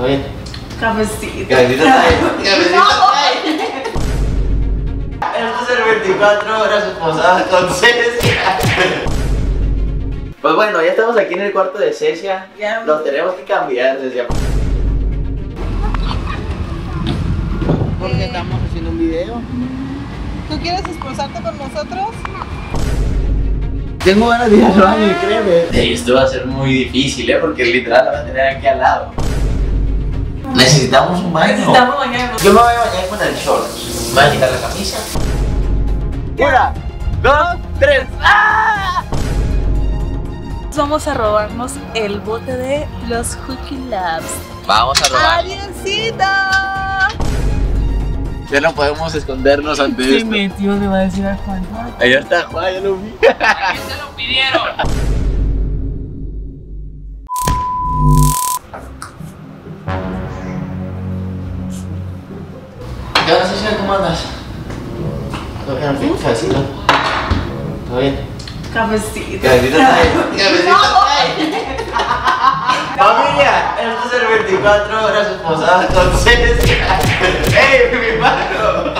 ¿Todo bien? Cafecito. Cafecito está ahí. Cafecito está ahí. Esto es el 24 horas esposadas con Cecia. Pues bueno, ya estamos aquí en el cuarto de Cecia. Ya. Lo tenemos que cambiar, Cecia. Porque estamos haciendo un video. ¿Tú quieres esposarte con nosotros? Tengo ganas de ir al baño, créeme. Esto va a ser muy difícil, ¿eh? Porque literal la voy a tener aquí al lado. Necesitamos un baño. Necesitamos bañarnos. Yo me voy a bañar con el short. Me voy a quitar la camisa. Una, dos, tres. ¡Ah! Vamos a robarnos el bote de los Hooky Labs. Vamos a ¡Avioncito! Ya no podemos escondernos ante esto. metió, le va a decir a Juan. Ahí está Juan, ya lo vi. ¿Qué onda, Cecilia? ¿Cómo andas? ¿Todo bien? Fácil. ¿Todo bien? Cafecito. Cafecito. Cafecito. Familia, esto es el 24 horas esposadas con Cecia. ¡Ey, mi mano!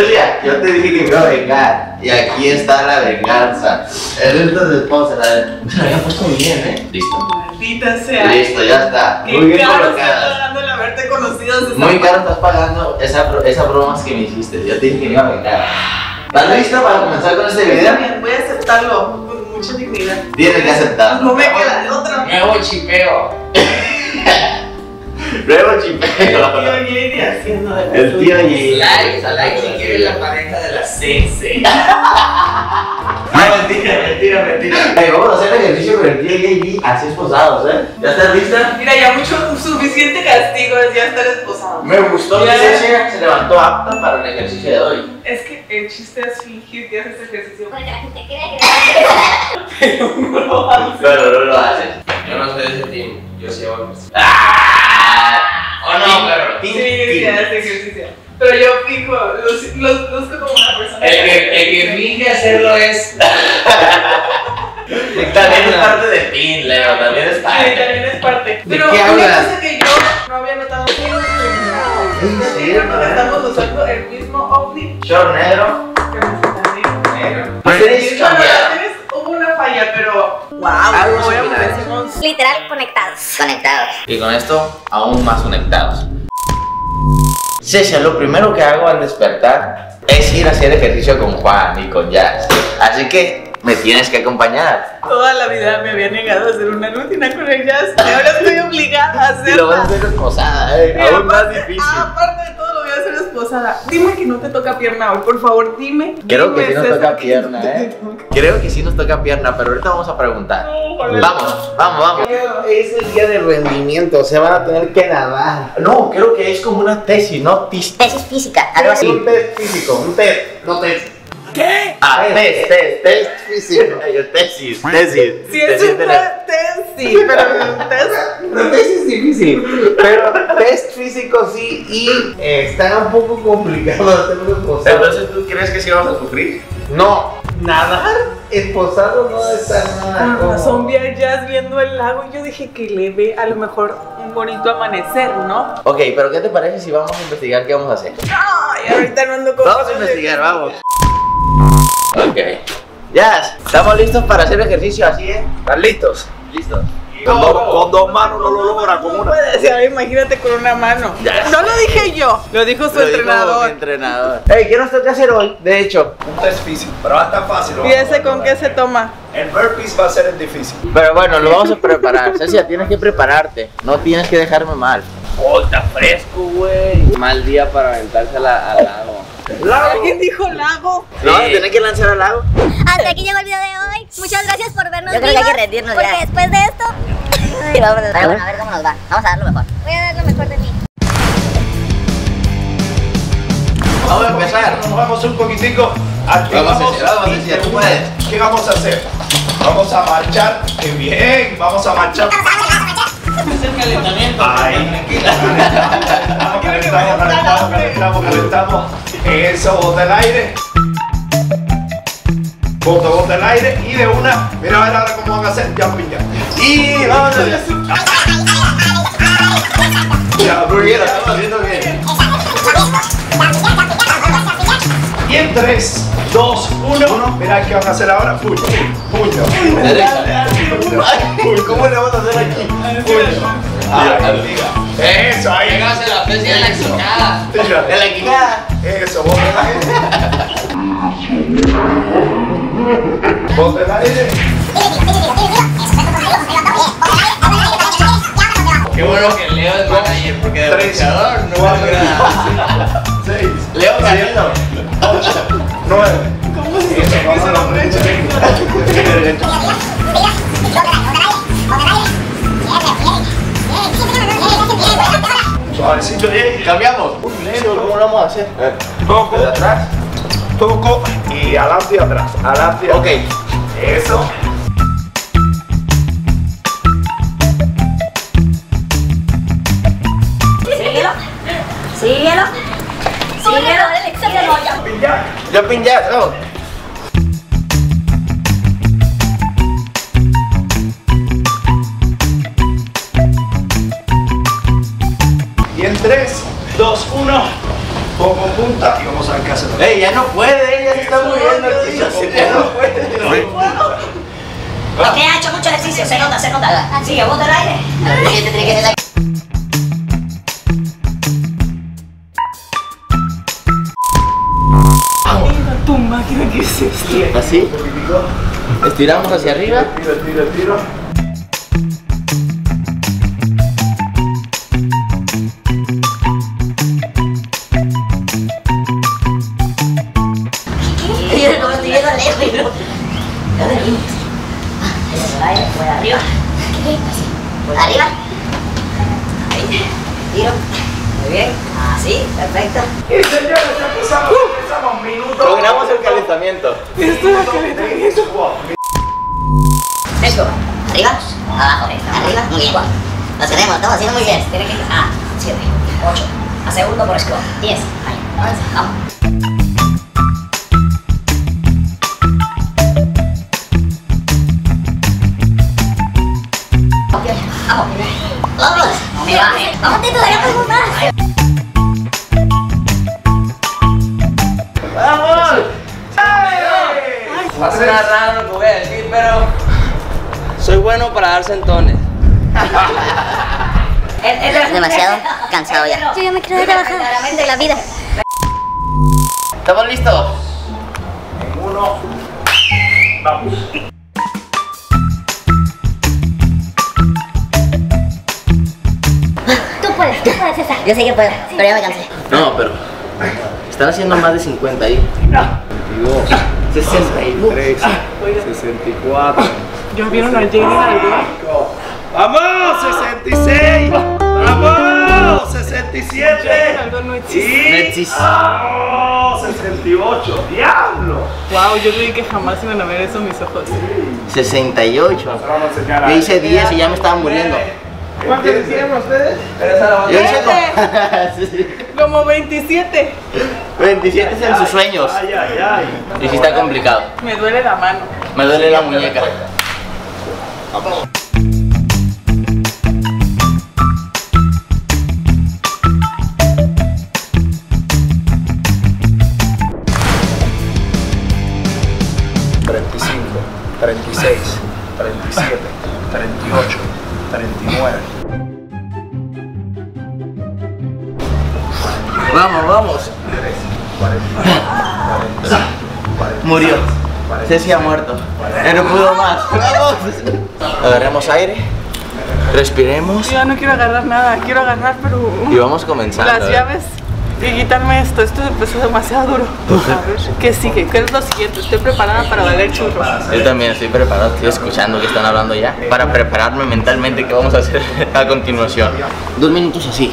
Celia, yo te dije que me iba a vengar y aquí está la venganza. El resto de esposa, la la había puesto muy bien, ¿eh? Listo. Maldita sea. Listo, ya está. Qué Muy bien caro está colocadas. pagando el haberte conocido. desde Muy caro estás pagando esa, esa bromas que me hiciste. Yo te dije que me iba a vengar. ¿Estás lista para comenzar con este video? bien, Voy a aceptarlo con mucha dignidad. Tienes que aceptarlo. No me queda de otra. Nuevo chipeo. Nuevo El chipeo. tío Jenny haciendo de El tío y. Like, like si quieres la pareja de la CC. No, mentira, mentira, mentira. Vamos a hacer el ejercicio con el tío y así esposados, ¿eh? ¿Ya estás lista? Mira, ya mucho, suficiente castigo es ya estar esposado. Me gustó Ya. que se levantó apta para el ejercicio de hoy. Es que el chiste es fingir que haces ejercicio. Porque la gente cree que Pero no lo haces. Pero no lo haces. Yo no soy de ese team, yo soy hombres. ¡Ah! ¿O no, perro? Sí, sí, hace ejercicio. Pero yo fijo, los, los busco como una persona. El que, el que finge hacerlo es. También es parte de Pin, Leo, también es Sí, parte. también es parte. ¿De Pero qué una hablas? cosa que yo no había notado. ¿En serio? Estamos usando el mismo outfit Short negro, que negro. Tienes- hubo una falla, pero. ¡Wow! Algo voy a similar. decimos. literal conectados. Conectados. Y con esto, aún más conectados. Cecia, lo primero que hago al despertar es ir a hacer ejercicio con Juan y con Jazz. Así que me tienes que acompañar. Toda la vida me había negado a hacer una rutina con ellas. Y ahora estoy obligada a Y lo vas a hacerla. hacer esposada, eh. Aún más difícil. Aparte de todo, lo voy a hacer esposada. Dime que no te toca pierna hoy, por favor, dime. Creo que sí nos toca pierna, eh. Creo que sí nos toca pierna, pero ahorita vamos a preguntar. No. Vamos, vamos, vamos. Es el día de rendimiento, se van a tener que nadar. No, creo que es como una tesis, no tis. Tesis física, algo así. Un test físico, un test, no test. Ah, test, test, test. Test físico. Yo, Tesis, tesis. Si es Tesis un de la- test, sí, pero un test. Difícil, pero test físico sí y eh, está un poco complicado hacerlo esposado. Entonces, ¿tú crees que sí vamos a sufrir? No, nadar esposado no está nada Con cómodo. razón vi a Jazz viendo el lago y yo dije que le ve a lo mejor un bonito amanecer, ¿no? Ok, pero ¿qué te parece si vamos a investigar qué vamos a hacer? Ay, ahorita no ando con Vamos a investigar, vamos. Ok. Ya, ¿estamos listos para hacer ejercicio así, eh? ¿Están listos? Listos. Con, dos, con dos manos no lo logra, con una. imagínate con una mano. No lo dije yo, lo dijo su Lo dijo entrenador. mi entrenador. Ey, ¿qué nos toca hacer hoy? De hecho. Un test físico, pero va a estar fácil. lo ¿Y vamos a ese con qué se toma? El burpees va a ser el difícil. Pero bueno, lo vamos a preparar. Cecia, tienes que prepararte. No tienes que dejarme mal. Oh, está fresco, güey. Mal día para aventarse a la- al lago. ¿Alguien dijo lago? No, tenés que lanzar al lago. Hasta aquí llegó el video de hoy. Muchas gracias por vernos. Yo creo que hay que vivos, rendirnos porque ya. después de esto. Sí, vamos a- bueno, a ver cómo nos va. Vamos a dar lo mejor. Voy a dar lo mejor de mí. Vamos a empezar. Nos vamos un poquitico. Vamos, Cecilia, vamos, Cecilia, tú puedes. ¿Qué vamos a hacer? Vamos a marchar. ¡Qué bien! Vamos a marchar. Es el calentamiento. Ahí. Calentamos, calentamos, calentamos, calentamos, calentamos. Eso, bota el aire. Bota, bota el aire y de una. Mira, a ver ahora cómo van a hacer jumping jack. Y vamos a ver. Ya, bien, estamos haciendo bien. Y en 3, 2, 1. Mira qué van a hacer ahora. Puño, puño. ¿Cómo le vamos a hacer aquí? Puño. Ah, Eso, ahí. Pégase la frente de la quijada. De la quijada. Eso. Bota el aire. Qué bueno que Leo es manager, porque de boxeador no logra nada. cinco, seis, Leo Canelo. 8, 9. ¿Cómo se dice? Suavecito ahí. Cambiamos. Leo, ¿cómo lo vamos a hacer? Toco, De atrás. toco y adelante y atrás. Adelante y Ok. atrás. Eso. Síguelo. Síguelo. Síguelo. Síguelo. Jumping jack. Jumping 2, 1. Pongo punta y vamos a ver qué hace. Ey, ya no puede, ella se está muriendo no puede. Ok, ha hecho mucho ejercicio, se nota, se nota. Sigue, bota el aire. Este tiene que ser Tu máquina, ¿qué es esto? Así. Estiramos hacia arriba. Tiro, tiro, tiro. Lo estamos haciendo muy bien. Tiene que ir a 7, 8, a segundo por squat, 10. Ahí, avance, vamos. Ok, Vamos. Vamos. No me bajes. Vamos, Tito, hagamos más. ¡Vamos! Va a sonar raro lo que voy a decir, pero soy bueno para dar sentones. Demasiado cansado ya. Yo ya me quiero ir a bajar. Claramente la vida. ¿Estamos listos? En uno. Vamos. Tú puedes, tú puedes, César. Yo sé que puedo, pero ya me cansé. No, pero. Están haciendo más de 50 ahí. 62. 64. ¿Ya vieron al Jenny? ¡Vamos! ¡66! ¡Vamos! ¡67! Algo no existe. Y... Netsis. ¡Vamos! ¡68! ¡Diablo! Wow, yo creí que jamás iban a ver eso mis ojos. 68. Vamos a enseñar Yo hice 10 y ya me estaba muriendo. ¿Cuántos hicieron ustedes? Yo hice como-. Como 27. 27 es en sus sueños. Ay, ay, ay. Y sí está complicado. Me duele la mano. Me duele la muñeca. Treinta 36, 37, 38, 39. Vamos, vamos. Murió. Ceci ha muerto. Él no pudo más. ¡Vamos! Agarremos aire. Respiremos. Yo no quiero agarrar nada, quiero agarrar, pero. Y vamos comenzando. Las llaves. ¿eh? Y quitarme esto. Esto empezó demasiado duro. A ver, ¿qué sigue? ¿Qué es lo siguiente? Estoy preparada para valer churro. Yo también estoy preparado, estoy escuchando que están hablando ya para prepararme mentalmente qué vamos a hacer a continuación. Dos minutos así.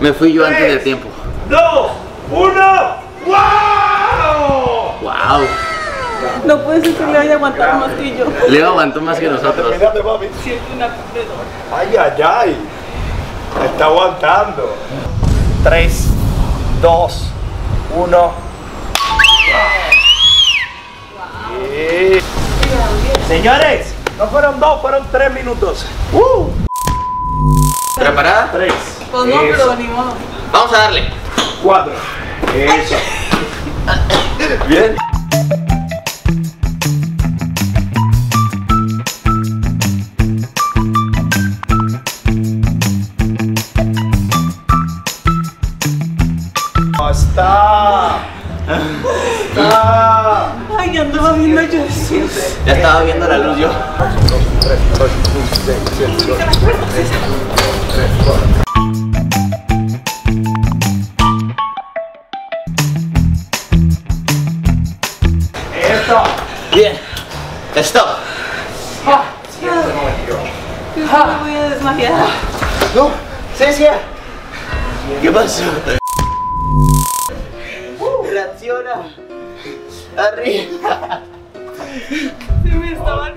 Me fui yo antes Tres. del tiempo. 2, 1. ¡Wow! ¡Wow! No puede ser que le vaya a aguantar más que yo. Leo aguantó más que nosotros. Quédate, mami. Siento una perdedora. Ay, ay, ay. Está aguantando. 3, 2, 1. Señores, no fueron dos, fueron tres minutos. ¿Preparada? 3, no, Vamos a darle. Cuatro. Eso. Bien. Ay. Ya estaba viendo la luz yo. 2, 3, 8, 6, 7, 8, 3, 4. Stop. Me voy a desmayar. No, Cecia. ¿Qué pasó? Reacciona. Arriba. Se me estaban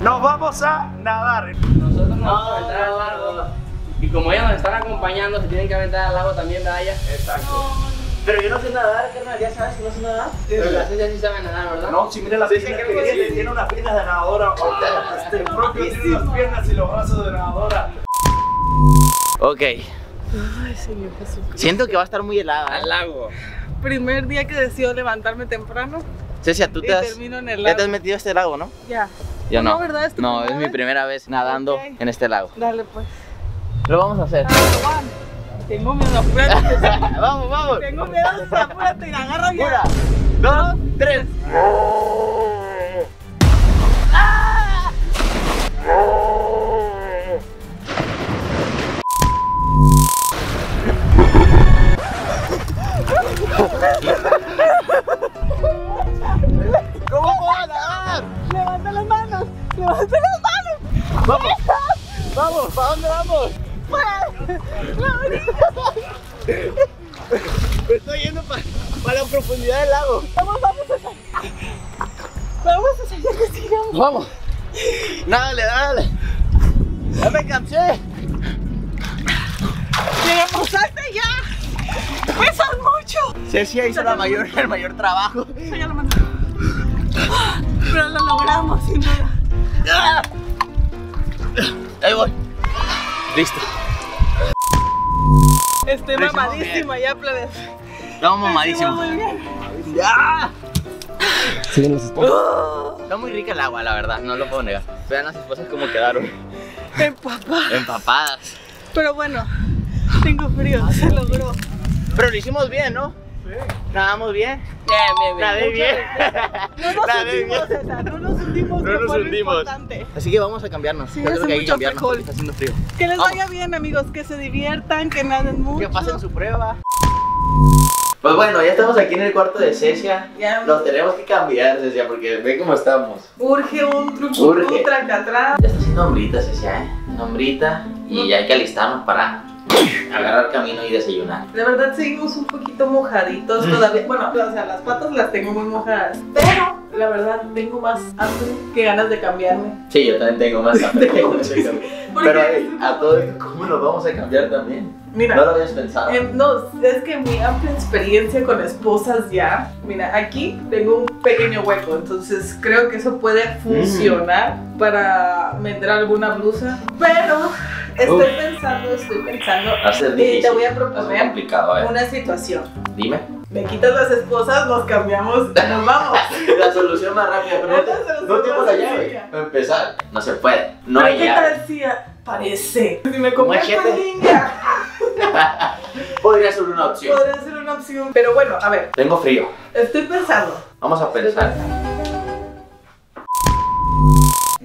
Nos vamos a nadar. Nosotros nos vamos a aventar al lago. Y como ellas nos están acompañando, se tienen que aventar al lago también. Ellas? Exacto. Pero yo no sé nadar, carnal. Ya sabes que no sé nadar. Pero las ellas sí saben nadar, ¿verdad? No, si mira las piernas que tiene, tiene unas piernas de nadadora. Este propio tiene unas piernas y los brazos de nadadora. Ok. Ay, Señor Jesús. Siento que va a estar muy helada. Al ¿eh? lago. Primer día que decido levantarme temprano Cecia, tú te has, termino en el ya lago. te has metido a este lago, ¿no? Ya. Yo no. No, ¿verdad? ¿Es tu No, primera es mi primera vez nadando Ok. en este lago. Dale pues. Lo vamos a hacer. Juan, Tengo miedo, apúrate. vamos, vamos. Tengo miedo, apúrate y agarra bien. Una, dos, tres. ¿Cómo puedo nadar? Levanta las manos. Levanta las manos. Vamos, vamos, ¿para dónde vamos? Me estoy yendo para la profundidad del lago. Vamos, vamos a Vamos a salir que sigamos. Vamos. Dale, dale. Ya me cansé. Llegamos hasta ya. Pesas mucho. Cecia hizo la mayor, el mayor trabajo. Eso ya lo mandé. Pero lo logramos, sin duda. Ahí voy. Listo. Estoy Lo mamadísima ya, plebes. Estamos mamadísimos. muy bien. ¡Ya! Está muy rica el agua, la verdad, no lo puedo negar. Vean las esposas como quedaron. Empapá. Empapadas. Pero bueno, tengo frío, se logró. Pero lo hicimos bien, ¿no? Nadamos bien. Bien, bien, bien. Nadé bien. No nos Nadé hundimos, bien. César, no nos hundimos, No nos hundimos. importante. Así que vamos a cambiarnos. Sí, Yo creo hace que hay que mucho cambiarnos frijol. porque está haciendo frío. Que les Vamos. vaya bien, amigos, que se diviertan, que naden mucho. Que pasen su prueba. Pues bueno, ya estamos aquí en el cuarto de Cecia. Ya. Nos tenemos que cambiar, Cecia, porque ve cómo estamos. Urge un truco, Urge. tracatrá. Ya está haciendo hombrita, Cecia, ¿eh? Una hombrita. Y ya hay que alistarnos para agarrar camino y desayunar. De verdad seguimos un poquito mojaditos todavía. Bueno, o sea, las patas las tengo muy mojadas. Pero la verdad tengo más hambre que ganas de cambiarme. Sí, yo también tengo más hambre. Porque- Pero hey, a todo ¿cómo nos vamos a cambiar también? Mira. No lo habías pensado. Em, no, es que mi amplia experiencia con esposas ya, mira, aquí tengo un pequeño hueco, entonces creo que eso puede funcionar para vender alguna blusa, pero estoy Uf. pensando, estoy pensando, Va a ser y difícil. te voy a proponer complicado, ¿eh? una situación. Dime. Me quitas las esposas, nos cambiamos, nos vamos. La solución más rápida, pero no, no más la llave. Para empezar, no se puede. No hay ¿qué llave. tal si parece? Si me Machete. en ninja, Podría ser una opción. podría ser una opción. Pero bueno, a ver, Tengo frío. estoy pensando. Vamos a estoy pensar. pensando.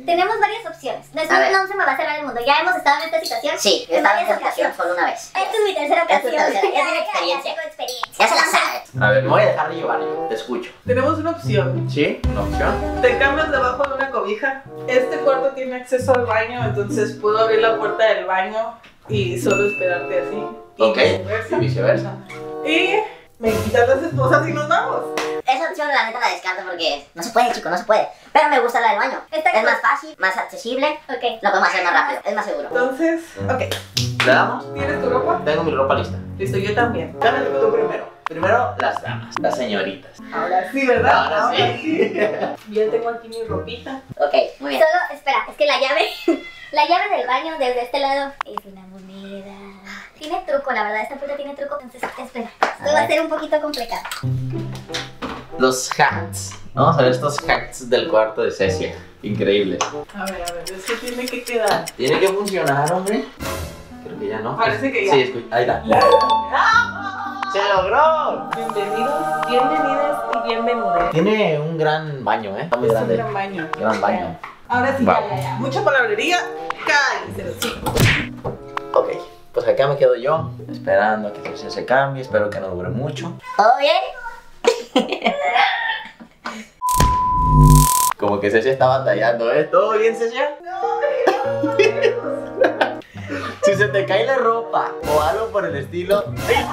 Tenemos varias opciones. No, es- no se me va a cerrar el mundo. Ya hemos estado en esta situación. Sí, yo en varias esta situación ocasiones. solo una vez. Esta es mi tercera es ocasión. tercera, ya Ya, experiencia. tengo experiencia. Ya se la sabe. A ver, me voy a dejar de llevar. Te escucho. Tenemos una opción. ¿Sí? ¿Una opción? Te cambias debajo de una cobija. Este cuarto tiene acceso al baño, entonces puedo abrir la puerta del baño y solo esperarte así. Y Ok. viceversa. Y viceversa. Y me quitas las esposas y nos vamos. Esa opción la neta la descarto porque no se puede, chico, no se puede. Pero me gusta la del baño. Esta Es más fácil, más accesible. Ok. Lo podemos hacer más rápido, es más seguro. Entonces, ok. ¿Le damos? ¿Tienes tu ropa? Tengo mi ropa lista. Listo, yo también. Dame tú primero. Primero las damas, las señoritas. Ahora sí, ¿verdad? Ahora sí. Ya tengo aquí mi ropita. Ok, muy bien. Solo, espera, es que la llave, la llave del baño desde este lado es una. Tiene truco, la verdad, esta puerta tiene truco, entonces espera. Esto va a ser un poquito complicado. Los hacks. Vamos a ver estos hacks del cuarto de Cecia. Increíble. A ver, a ver, eso tiene que quedar. Tiene que funcionar, hombre. Creo que ya no. Parece que ya. Sí, escucha. Ahí está. ¡Se logró! Bienvenidos, bienvenidas y bienvenidas. Tiene un gran baño, ¿eh? Está muy Es un gran baño. Gran baño. Ahora sí, Va. ya, ya, ya. Mucha palabrería. Cállense, sí. Ok. Pues acá me quedo yo, esperando a que Cecia se cambie. Espero que no dure mucho. ¿Todo bien? Como que Cecia está batallando, ¿eh? ¿Todo bien, Cecia? Si se te cae la ropa o algo por el estilo. ¡Ay!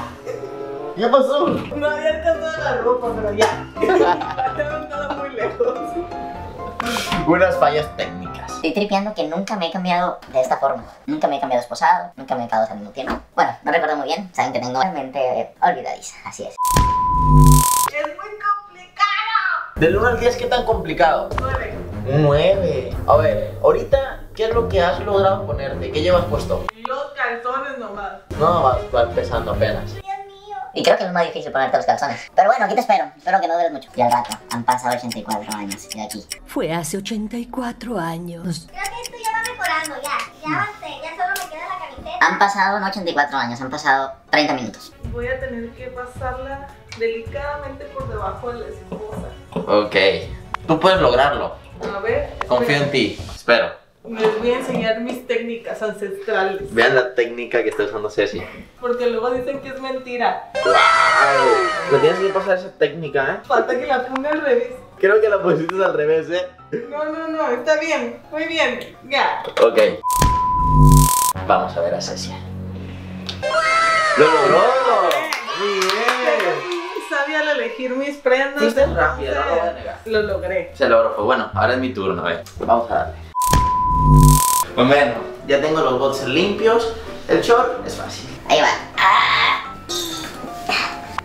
¿Qué pasó? No había alcanzado la ropa, pero ya. Había andado muy lejos. Unas fallas técnicas. Estoy tripeando que nunca me he cambiado de esta forma. Nunca me he cambiado esposado, nunca me he quedado al mismo tiempo. Bueno, no recuerdo muy bien, saben que tengo la mente olvidadiza, así es. Es muy complicado. Del 1 al 10, ¿qué tan complicado? Nueve. Un 9. A ver, ahorita, ¿qué es lo que has logrado ponerte? ¿Qué llevas puesto? Los calzones nomás. No, va, va empezando apenas. Y creo que es más difícil ponerte los calzones. Pero bueno, aquí te espero. Espero que no dures mucho. Y al rato, han pasado 84 años de aquí. Fue hace 84 años. Creo que esto ya va mejorando, ya. Ya avancé, ya solo me queda la camiseta. Han pasado no 84 años, han pasado 30 minutos. Voy a tener que pasarla delicadamente por debajo de la esposa. Ok. Tú puedes lograrlo. A ver. Confío en ti. Espero. Les voy a enseñar mis técnicas ancestrales. Vean la técnica que está usando Ceci. Porque luego dicen que es mentira. Me tienes que pasar esa técnica, ¿eh? Falta que la ponga al revés. Creo que la pusiste al revés, ¿eh? No, no, no, está bien. Muy bien. Ya. Ok. Vamos a ver a Cecia. ¡Lo logró! ¡Muy bien! muy sabia al elegir mis prendas. Fuiste rápida, no lo voy a negar. Lo logré. Se logró, pues bueno, ahora es mi turno, a ver. Vamos a darle. Pues bueno, ya tengo los boxers limpios. El short es fácil. Ahí va.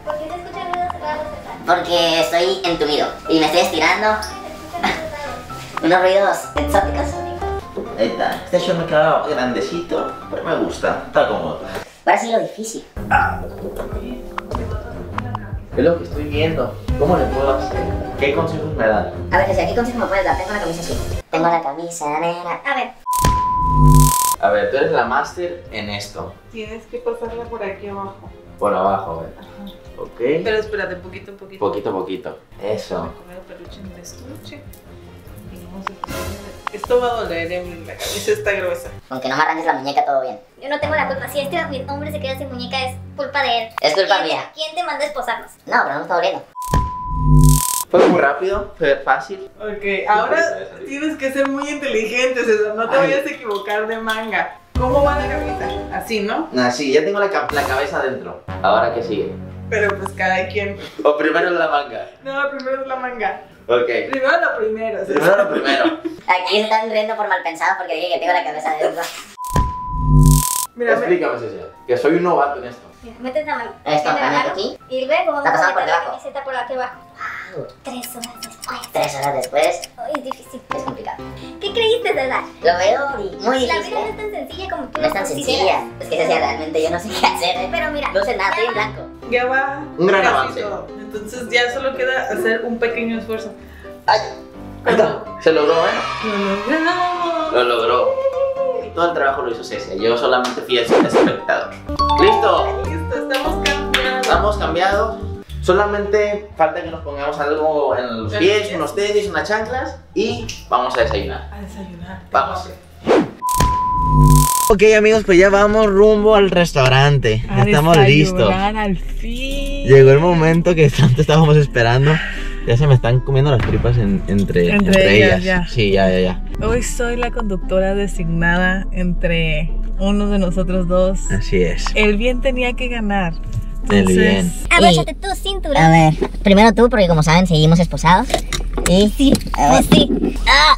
¿Por qué se escuchan ruidos raros detrás? Porque estoy entumido y me estoy estirando. Unos ruidos exóticos. Ahí está. Este short me queda grandecito, pero me gusta. Está cómodo. Ahora sí lo difícil. Es lo que estoy viendo. ¿Cómo le puedo hacer? ¿Qué consejos me dan? A ver, ¿qué consejo me puedes dar? Tengo la camisa así. Tengo la camisa negra. A ver, A ver, tú eres la máster en esto. Tienes que pasarla por aquí abajo. Por abajo, a ver. Ok. Pero espérate, poquito a poquito. Poquito a poquito. Eso. Comer peluche en el estuche. Esto va a doler, Emily. La camisa está gruesa. Aunque no me arranques la muñeca, todo bien. yo no tengo la culpa. Si este hombre se queda sin muñeca, es culpa de él. Es culpa ¿Quién- mía. ¿Quién te mandó a esposarnos? No, pero no está doliendo. Fue muy rápido, fue fácil. Ok, ahora tienes que ser muy inteligente, César. No te Ay. vayas a equivocar de manga. ¿Cómo va la camisa? Así, ¿no? Ah, sí, ya tengo la, la cabeza dentro. Ahora qué sigue. Pero pues cada quien. O primero la manga. No, primero es la manga. Ok. Primero lo primero. Primero lo primero. Aquí se están riendo por mal pensado porque dije que tengo la cabeza dentro. Mira, me- Explícame, Cecilia. Que soy un novato en esto. Mira, metes la mano. Esto, la la aquí. Y luego vamos La a meter la camiseta por aquí abajo. Tres horas después. Tres horas después, Ay, es difícil. es complicado. ¿Qué creíste, César? Lo veo muy La difícil. vida no es tan sencilla como tú No es tan sencilla. Es que Cecilia, realmente yo no sé qué hacer. Pero mira. No sé nada, estoy en blanco. Ya va. Un gran avance. todo. Entonces ya solo queda hacer un pequeño esfuerzo. ¡Ay! Está. Se logró, ¿eh? Lo logramos. Lo logró. Todo el trabajo lo hizo Cecia. Yo solamente fui el espectador. ¡Listo! Listo, estamos cambiando. Estamos cambiados. Solamente falta que nos pongamos algo en los En pies, los pies. unos tenis, unas chanclas y vamos a desayunar. A desayunar. Vamos. Ok amigos, pues ya vamos rumbo al restaurante. Ya estamos listos. al fin. Llegó el momento que tanto estábamos esperando. Ya se me están comiendo las tripas en- entre, Entre entre ellas, ellas. ya. Sí, ya, ya, ya. Hoy soy la conductora designada entre uno de nosotros dos. Así es. El bien tenía que ganar. El bien. Abróchate tu cinturón. A ver, primero tú, porque como saben, seguimos esposados. Y. Sí, A pues sí. Ah,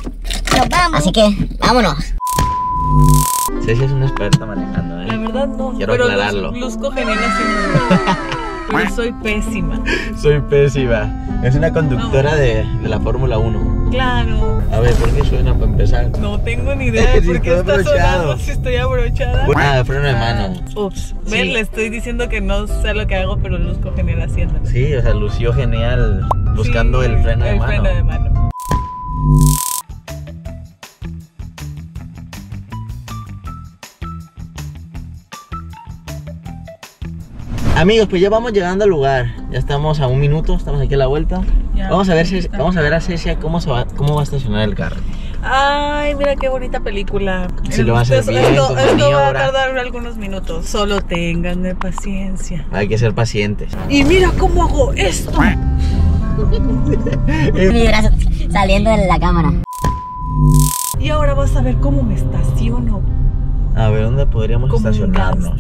nos vamos. Así que, vámonos. Ceci es una experta manejando, La ¿eh? verdad no, Quiero pero aclararlo. luz- luzco haciendo. pero soy pésima. Soy pésima. Es una conductora de, de la Fórmula 1. Claro. A ver, ¿por qué suena para empezar? No tengo ni idea de por qué está abrochado. sonando si estoy abrochada. Ah, freno de mano. Ups, Sí. ven, le estoy diciendo que no sé lo que hago, pero luzco genial haciéndolo. Sí, o sea, lució genial buscando Sí, el freno de el mano. freno de mano. Amigos, pues ya vamos llegando al lugar. Ya estamos a un minuto, estamos aquí a la vuelta. Ya, Vamos a ver si, vamos a ver a Cecia cómo se va, cómo va a estacionar el carro. Ay, mira qué bonita película. Sí, lo va a hacer Esto- bien, Esto, va a tardar algunos minutos. Solo ténganme paciencia. Hay que ser pacientes. Y mira cómo hago esto. Mi brazo saliendo de la cámara. Y ahora vas a ver cómo me estaciono. A ver, ¿dónde podríamos Como estacionarnos?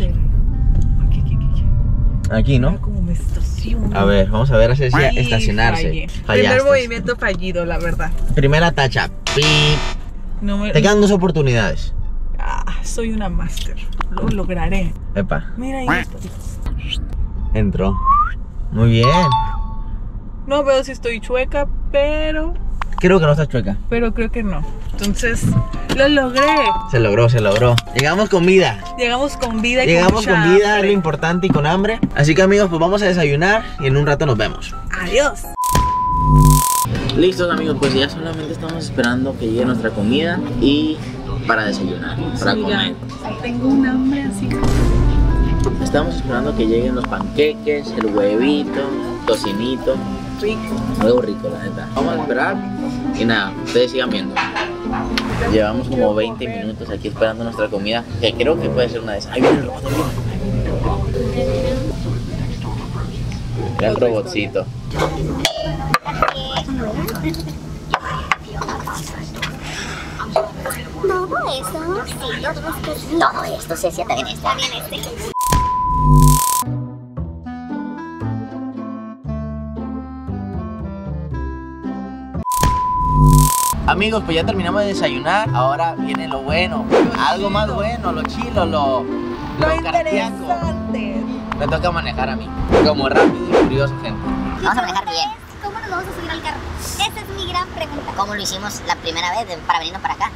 Aquí, ¿no? cómo me estaciono. A ver, vamos a ver a Cecia Y estacionarse. Primer movimiento fallido, la verdad. Primera tacha. No me... Te quedan dos oportunidades. Ah, soy una máster. Lo lograré. Epa, Mira ahí entró. Muy bien. No veo si estoy chueca, pero... Creo que no está chueca. Pero creo que no. Entonces, lo logré. Se logró, se logró. Llegamos con vida. Llegamos con vida y Llegamos con, vida, es lo hambre. importante y con hambre. Así que amigos, pues vamos a desayunar y en un rato nos vemos. Adiós. Listos amigos, pues ya solamente estamos esperando que llegue nuestra comida y para desayunar, para comer. Tengo un hambre así. Estamos esperando que lleguen los panqueques, el huevito, tocinito, Rico. algo rico la neta. Vamos a esperar y nada, ustedes sigan viendo. Llevamos como 20 minutos aquí esperando nuestra comida, que creo que puede ser una de esas. Ahí. Mira el robotcito. Todo eso. Sí, todo esto. Esto, Cecia, también está. También este. Amigos, pues ya terminamos de desayunar. Ahora viene lo bueno. Algo más bueno, lo chilo, lo, Lo cardíaco. interesante. Me toca manejar a mí. Como rápido y furioso, gente. Vamos a manejar bien. ¿Cómo nos vamos a subir al carro? Esa es mi gran pregunta. Como lo hicimos la primera vez de- para venirnos para acá.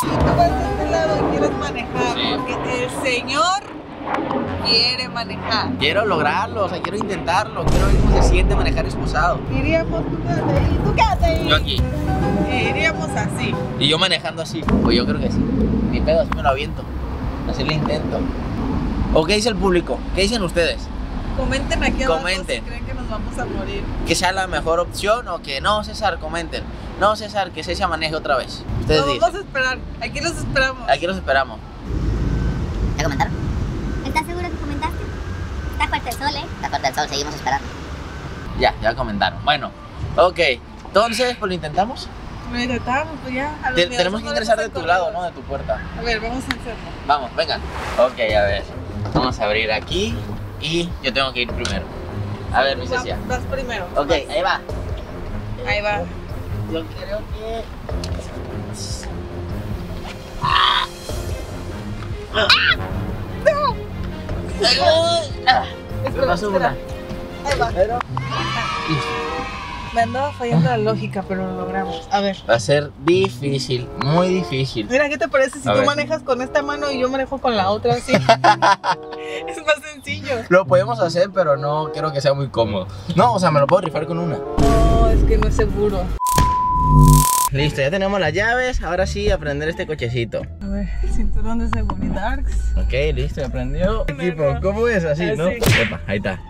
Tú vas de este lado y quieres manejar. Sí. Porque el señor quiere manejar. Quiero lograrlo, o sea, quiero intentarlo. Quiero ver cómo se siente manejar esposado. Iríamos, tú quédate ahí, tú quédate ahí. Yo aquí. Eh, Iríamos así. Y yo manejando así. Pues yo creo que sí. Ni pedo, así me lo aviento. Así lo intento. ¿O qué dice el público? ¿Qué dicen ustedes? Comenten aquí abajo Comenten. si creen que nos vamos a morir. ¿Que sea la mejor opción o que no, César? Comenten. No, César, que César maneje otra vez. Ustedes No, dicen. vamos a esperar. Aquí los esperamos. Aquí los esperamos. ¿Ya comentaron? ¿Estás seguro que comentaste? Está fuerte el sol, ¿eh? La puerta del sol, seguimos esperando. Ya, ya comentaron. Bueno, ok. Entonces, pues lo intentamos. Intentamos, pues ya. a Te- tenemos que no ingresar de tu lado. ¿no? De tu puerta. A ver, vamos a hacerlo. Vamos, vengan. Ok, a ver. Vamos a abrir aquí y yo tengo que ir primero. A ver, mi Cecia. Vas primero. Ok, Vas. ahí va. Ahí va. Yo creo que. ¡Ah! Me pasó una. Ahí va. Pero Me andaba fallando la lógica, pero lo logramos. A ver. va a ser difícil, muy difícil. Mira, ¿qué te parece si A tú ver. manejas con esta mano y yo manejo con la otra así? es más sencillo. Lo podemos hacer, pero no creo que sea muy cómodo. No, o sea, me lo puedo rifar con una. No, es que no es seguro. Listo, ya tenemos las llaves. Ahora sí, aprender este cochecito. A ver, cinturón de seguridad. Ok, listo, aprendió. Tipo, ¿cómo es? Así, ¿no? Epa, ahí está.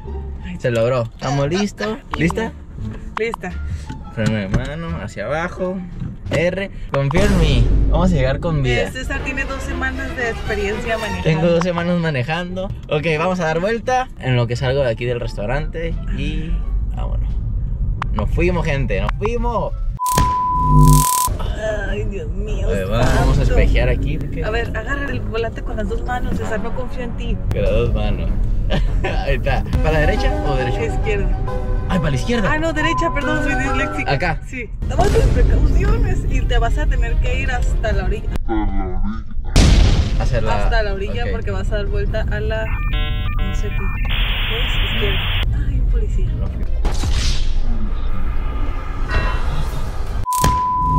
Se logró. Estamos listos. ¿Lista? Lista. Freno de mano, hacia abajo. R. Confío en mí. Vamos a llegar con vida. Eh, César tiene dos semanas de experiencia manejando. Tengo dos semanas manejando. Ok, vamos a dar vuelta en lo que salgo de aquí del restaurante y vámonos. Nos fuimos, gente, nos fuimos. Ay, Dios mío. A ver, vamos a espejear aquí. porque- A ver, agarra el volante con las dos manos, César, no confío en ti. Con las dos manos. Ahí está. ¿Para la derecha o derecha? Izquierda. Ay, para la izquierda. Ah, no, derecha, perdón, soy disléxica. Acá. Sí. Toma tus precauciones y te vas a tener que ir hasta la orilla. Hacia la- Hasta la orilla porque vas a dar vuelta a la. No sé qué. ¿Ves? Izquierda. Ay, un policía. No.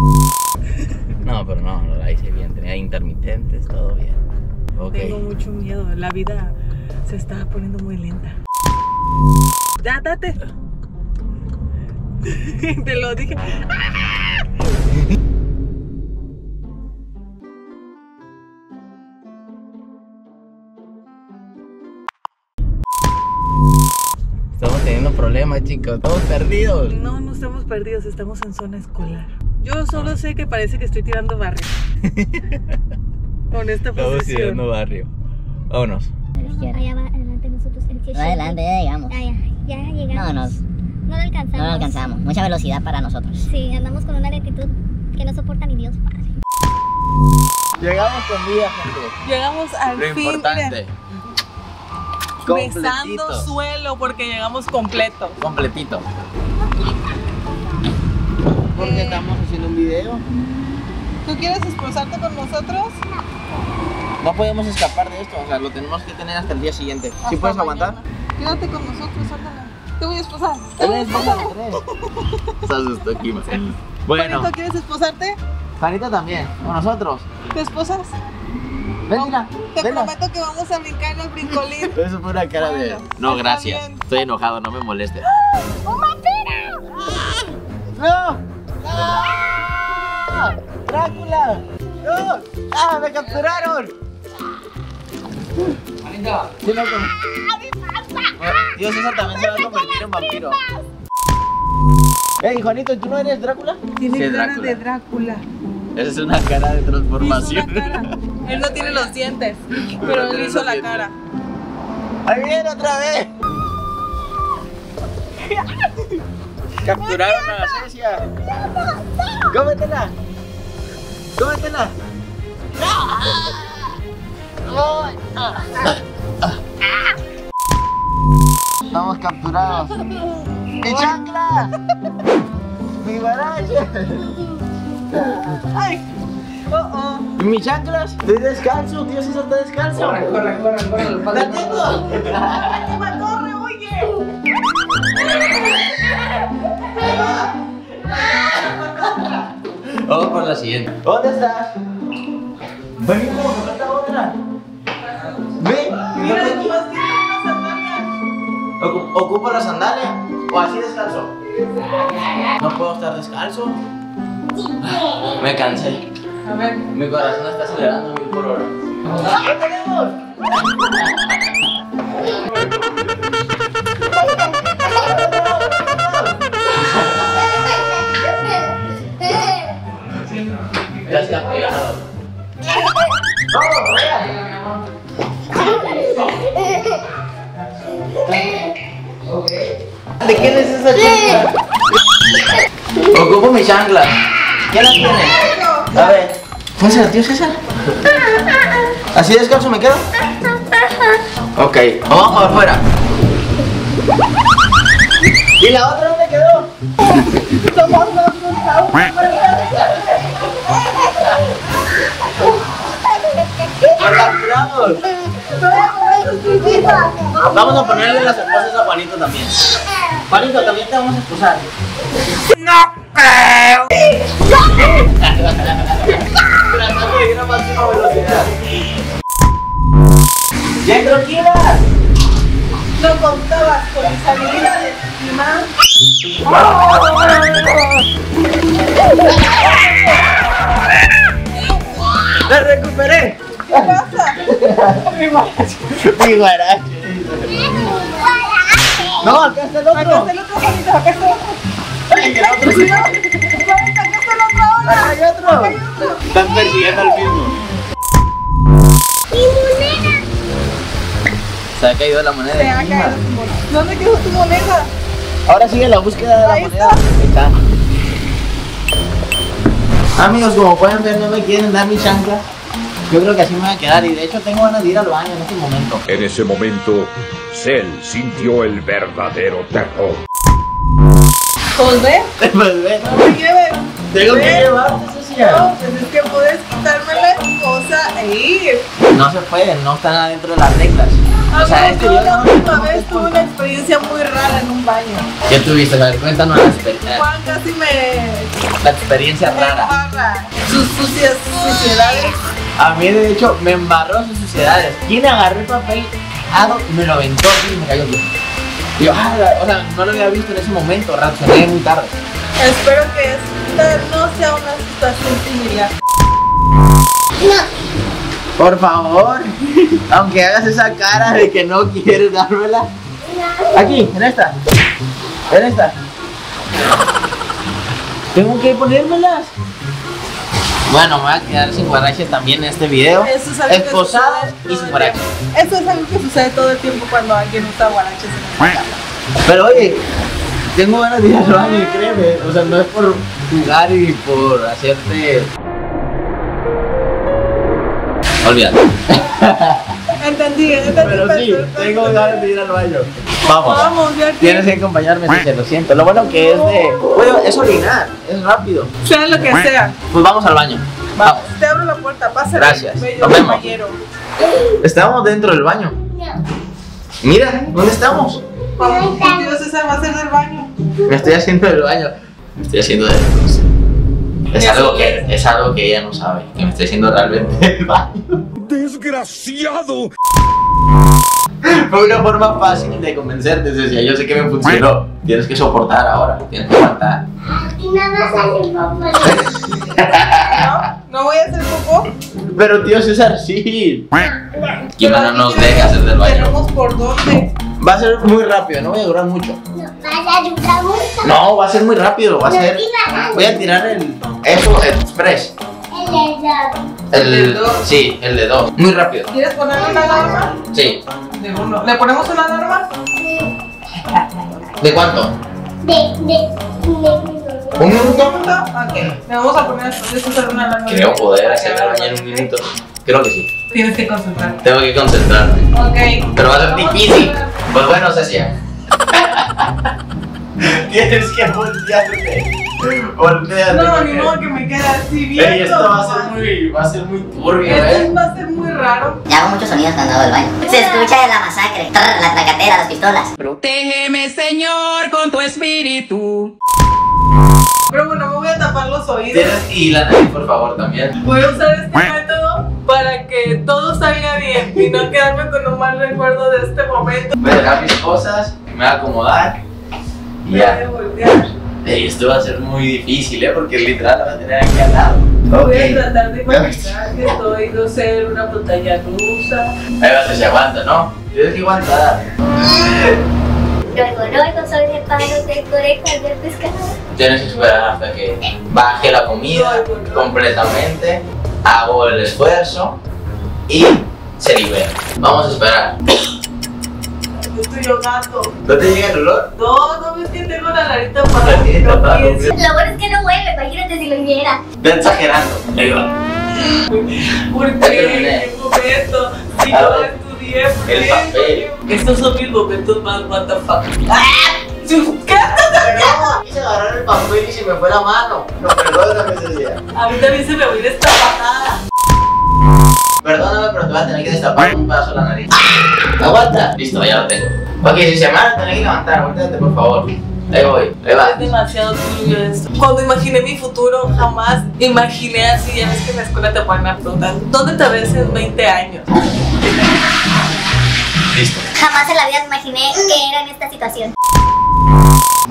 No, pero no, no la hice bien. Tenía intermitentes, todo bien. Tengo mucho miedo. La vida se está poniendo muy lenta. Ya, date. Te lo dije. Estamos teniendo problemas, chicos. Estamos perdidos. No, no estamos perdidos, estamos en zona escolar. Yo solo sé que parece que estoy tirando barrio. Con esta Estamos posición. tirando barrio. Vámonos. Allá va adelante nosotros. El tío Adelante, ya llegamos. Ah, ya, ya llegamos. No, nos, No lo alcanzamos. no lo alcanzamos. Mucha velocidad para nosotros. Sí, andamos con una lentitud que no soporta ni Dios Padre. Llegamos con vida, gente. Llegamos al Lo fin importante. besando Completito. suelo porque llegamos completos. Completito. Porque estamos haciendo un video. ¿Tú quieres esposarte con nosotros? No podemos escapar de esto, o sea, lo tenemos que tener hasta el día siguiente. ¿Sí Hasta puedes aguantar? Quédate con nosotros, ándale. Te voy a esposar. Él es esposa de tres. Se asustó, Kima. Bueno, Juanito, ¿quieres esposarte? Juanita también, con nosotros. ¿Te esposas? Ven, mira, Te venla. prometo que vamos a brincar el brincolín. Eso fue una cara de. No, gracias. bien. Estoy enojado, no me molestes. ¡No! ¡No! ¡Drácula! ¡No! ¡Ah, me capturaron! ¿Quién lo con- Dios, César también se va a convertir en vampiro. Ey, Juanito, ¿tú no eres Drácula? Tiene Sí, cara Drácula. de Drácula. Esa es una cara de transformación. cara. Él no tiene los dientes, pero él tiene hizo la dientes. cara. ¡Ahí viene otra vez! Capturaron a la Cecia. ¡Cómetela! ¡Cómetela! Estamos capturados. ¡Mi chancla! ¡Mi baraja! ¡Ay! ¡Oh, oh! ¿Mi chanclas? Descalzo, tío César está descalzo. Corre, corre, corre, corre. ¡La tengo! ¡Corre, oye! Vamos por la siguiente. ¿Dónde estás? Ven, como que falta otra. Ven, Mira, aquí. ¿Ocupo la sandalia? ¿O así descalzo? No puedo estar descalzo. Me cansé. A ver. Mi corazón está acelerando a mil por hora. ¡Lo tenemos! ¿De quién es esa chancla? Ocupo mi chancla. ¿Quién la tiene? A ver. César, tío César. ¿Así descalzo me quedo? Ok, vamos por afuera. ¿Y la otra dónde quedó? Vamos a ponerle las esposas a Juanito también. Juanito, también te vamos a esposar. Tratando de ir a máxima velocidad. ¡Ya tranquila! No contabas con mis habilidades, Ima. ¡La recuperé! ¿Qué pasa? Mi guarache. No, acá está el Acá otro. está el otro, Juanito, acá está el otro. Acá está el otro ahora. Acá hay otro. Están persiguiendo al mismo. Se ha caído la moneda Se ha caído tu moneda. ¿Dónde quedó tu moneda? Ahora sigue la búsqueda de la Ahí moneda. Ahí está. Amigos, como pueden ver, no me quieren dar mi chancla. Yo creo que así me voy a quedar y de hecho tengo ganas de ir al baño en este momento. En ese momento, Cell sintió el verdadero terror. Pues ven, no me lleves. tengo que llevarte. No, pues es que puedes quitarme la esposa e ir. No se pueden, no están adentro de las reglas. O sea, este yo la última vez tuve una experiencia muy rara en un baño. ¿Qué tuviste? A ver, cuéntanos la, exper- Juan casi me, la experiencia rara. sus sucias suciedades. A mí, de hecho, me embarró sus suciedades. ¿Quién agarró el papel? Ado y me lo aventó y me cayó bien. Y yo, ah, la- o sea, no lo había visto en ese momento, reaccioné muy tarde. Espero que esta no sea una situación similar. Por favor, aunque hagas esa cara de que no quieres dármela. Aquí, en esta. En esta. Tengo que ponérmelas. Bueno, me voy a quedar sin guarache también en este video. Eso es algo que y sin guarache. Eso es algo que sucede todo el tiempo cuando alguien usa guaraches en el. Pero oye, tengo ganas de ir al baño, créeme. O sea, no es por jugar y por hacerte. Olvídate. Entendí. Pero sí, perfecto. tengo ganas de ir al baño. Vamos. Vamos, ya Tienes que acompañarme, Cece, lo siento. Lo bueno que es de. Bueno, es orinar, es rápido. Sea lo que sea. Pues vamos al baño. Vamos, te abro la puerta, pásale. Gracias. Bello Nos vemos. Estamos dentro del baño. Mira, ¿dónde estamos? Vamos, va a hacer del baño. Me estoy haciendo del baño. Me estoy haciendo del Es Eso algo que, es. es algo que ella no sabe, que me estoy haciendo realmente del baño. ¡Desgraciado! Fue una forma fácil de convencerte, Cecia. Yo sé que me funcionó. Tienes que soportar ahora, tienes que aguantar. Y nada sale papá. No, no voy a hacer popó. Pero tío César, sí. Pero no aquí nos deja hacer del baño. Tenemos por dónde. Va a ser muy rápido, no voy a durar mucho. Vas a ayudar mucho. No, va a ser muy rápido, va a ser. Voy a tirar el. Eso, express. El El. ¿El de dos? Sí, el de dos. Muy rápido. ¿Quieres ponerle una alarma? Sí. De uno. ¿Le ponemos una alarma? ¿De cuánto? de, de, de, ¿Un minuto? Ok. Le vamos a poner entonces hacer una alarma. Creo poder hacer baño en un minuto. Creo que sí. Tienes que concentrarte. Tengo que concentrarme. Ok. Pero va a ser difícil. Pues bueno, Cecia. Tienes que voltearte. Volteate. No, ni modo que me quede así bien. Ey, esto va a ser muy, va a ser muy turbio, Esto ¿eh? va a ser muy raro. Ya hago muchos sonidos cuando hago el baño. Se escucha la masacre, trrr, la tracatera, las pistolas. Protégeme, Señor, con tu espíritu. Pero bueno, me voy a tapar los oídos. Tienes y la nariz, por favor, también. Voy a usar este método para que todo salga bien y no quedarme con un mal recuerdo de este momento. Voy a dejar mis cosas, me voy a acomodar. Y a ya. voltear. Ey, esto va a ser muy difícil, ¿eh? Porque literal la va a tener aquí al lado. Voy a tratar de imaginar que estoy, no sé, en una montaña rusa. Ahí va, se aguanta, ¿no? Tienes que aguantar. Luego, luego soy de palos de orejas del pescado. Tienes que esperar hasta que baje la comida completamente, hago el esfuerzo y se libera. Vamos a esperar. Yo estoy ahogando. ¿No te llega el olor? No, no ves que tengo la nariz tapada. La tienes tapada. Lo bueno es que no huele, imagínate si lo viera. Está exagerando. Ahí va. ¿Por qué? ¿Qué momento? Si A no estudié, ¿por El papel. Estos son mis momentos más what the fuck. ¡Ah! ¿Qué estás haciendo? Quise agarrar el papel y se me fue la mano. No, perdóname, Cecilia. A mí también se me viene esta patada. Perdóname, pero te voy a tener que destapar un pedazo la nariz. Aguanta. Listo, ya lo tengo. Ok, si se me va a tener que levantar, volteate, por favor. Ahí voy, ahí va. Es demasiado turbio esto. Cuando imaginé mi futuro, jamás imaginé así. Ya ves que en la escuela te ponen a preguntar, ¿dónde te ves en 20 años? Listo. Jamás en la vida imaginé que era en esta situación.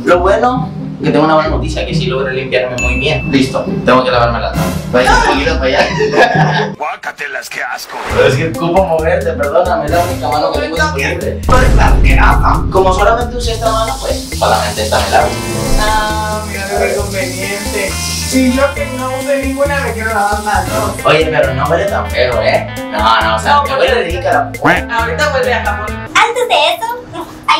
Lo bueno que tengo una buena noticia, que sí logré limpiarme muy bien. Listo, tengo que lavarme las manos. Vaya un poquito para allá. Guácatelas, qué asco. Pero es que ocupo moverte, perdóname, es la única mano que tengo disponible. Como solamente usé esta mano, pues solamente esta me lavo. Ah, mira qué conveniente. Y yo que no usé ninguna me quiero lavar las dos. Oye, pero no huele tan feo, ¿eh? No, no, o sea, No, me huele- rica la... Ahorita huele a jamón. Antes de eso,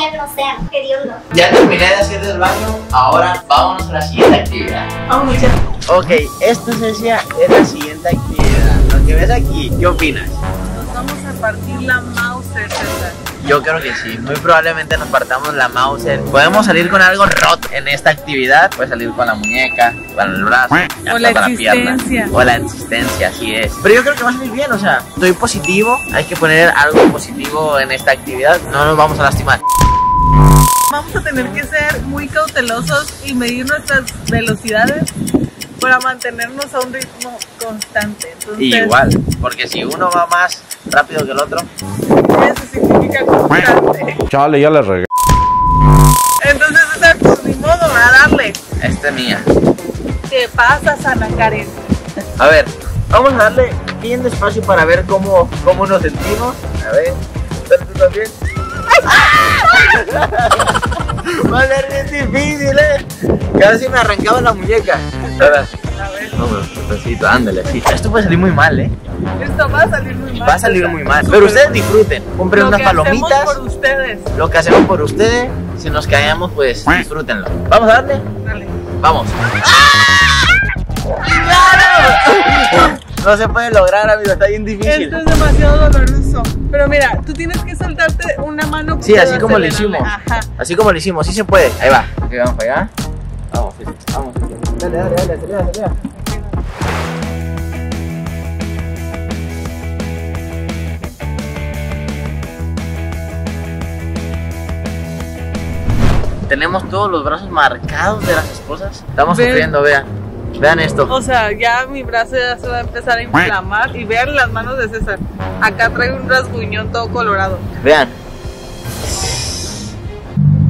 otro océano. Hediondo. Ya terminé de hacer el baño, ahora vámonos a la siguiente actividad. Vamos ya. Ok, esta Cecia es la siguiente actividad. Lo que ves aquí, ¿qué opinas? Nos vamos a partir la Mauser, César. Yo creo que sí, muy probablemente nos partamos la Mauser. Podemos salir con algo rot en esta actividad. Puedes salir con la muñeca, con el brazo, hasta la con la pierna. existencia. O la existencia, así es. Pero yo creo que va a salir bien, o sea, estoy positivo. Hay que poner algo positivo en esta actividad. No nos vamos a lastimar. Vamos a tener que ser muy cautelosos y medir nuestras velocidades para mantenernos a un ritmo constante. Entonces, Igual, porque si uno va más rápido que el otro, Eso significa constante. Chale, ya la regué. Entonces, César, pues ni modo, a darle. esta es mía. ¿Qué pasa, Sana Karen? A ver, vamos a darle bien despacio para ver cómo, cómo nos sentimos. A ver, ¿tú también? Va a ser bien difícil, eh. Casi me arrancaba la muñeca. Ahora, A ver, vamos, despacito, ándale, sí. Esto puede salir muy mal, eh. esto va a salir muy mal. Va a salir muy mal. Pero ustedes disfruten. Compren Lo unas que hacemos palomitas. por ustedes. Lo que hacemos por ustedes. Si nos caemos, pues disfrútenlo. Vamos a darle. Dale. Vamos. ¡Claro! No se puede lograr, amigo, está bien difícil. Esto es demasiado doloroso. Pero mira, tú tienes que soltarte una mano. Sí, así como lo hicimos. Ajá. Así como lo hicimos, sí se puede. Ahí va. Ok, vamos para allá. Vamos, vamos. Dale, dale, dale, acelera, acelera. Tenemos todos los brazos marcados de las esposas. Estamos Ven. sufriendo, vean. Vean esto. O sea, ya mi brazo ya se va a empezar a inflamar. Y vean las manos de César. Acá trae un rasguñón todo colorado. Vean.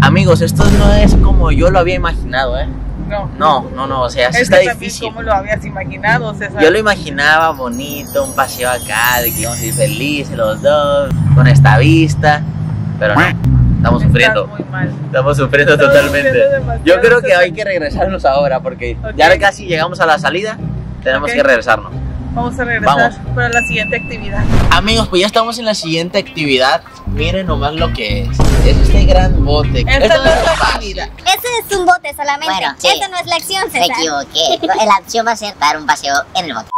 Amigos, esto no es como yo lo había imaginado, ¿eh? No. No, no, no, o sea, Es está que difícil. como lo habías imaginado, César. Yo lo imaginaba bonito, un paseo acá, de que íbamos a ir felices los dos, con esta vista, pero no, estamos Está sufriendo, muy mal. estamos sufriendo Estamos totalmente. Yo creo que hay que regresarnos ahora, porque Ok. ya casi llegamos a la salida, tenemos Ok. que regresarnos. Vamos a regresar Vamos. para la siguiente actividad. Amigos, pues ya estamos en la siguiente actividad, miren nomás lo que es, es este gran bote. Esta Esto no es la actividad. Ese es un bote solamente. Bueno, sí. Esa no es la acción, Me César. equivoqué. La opción va a ser dar un paseo en el bote.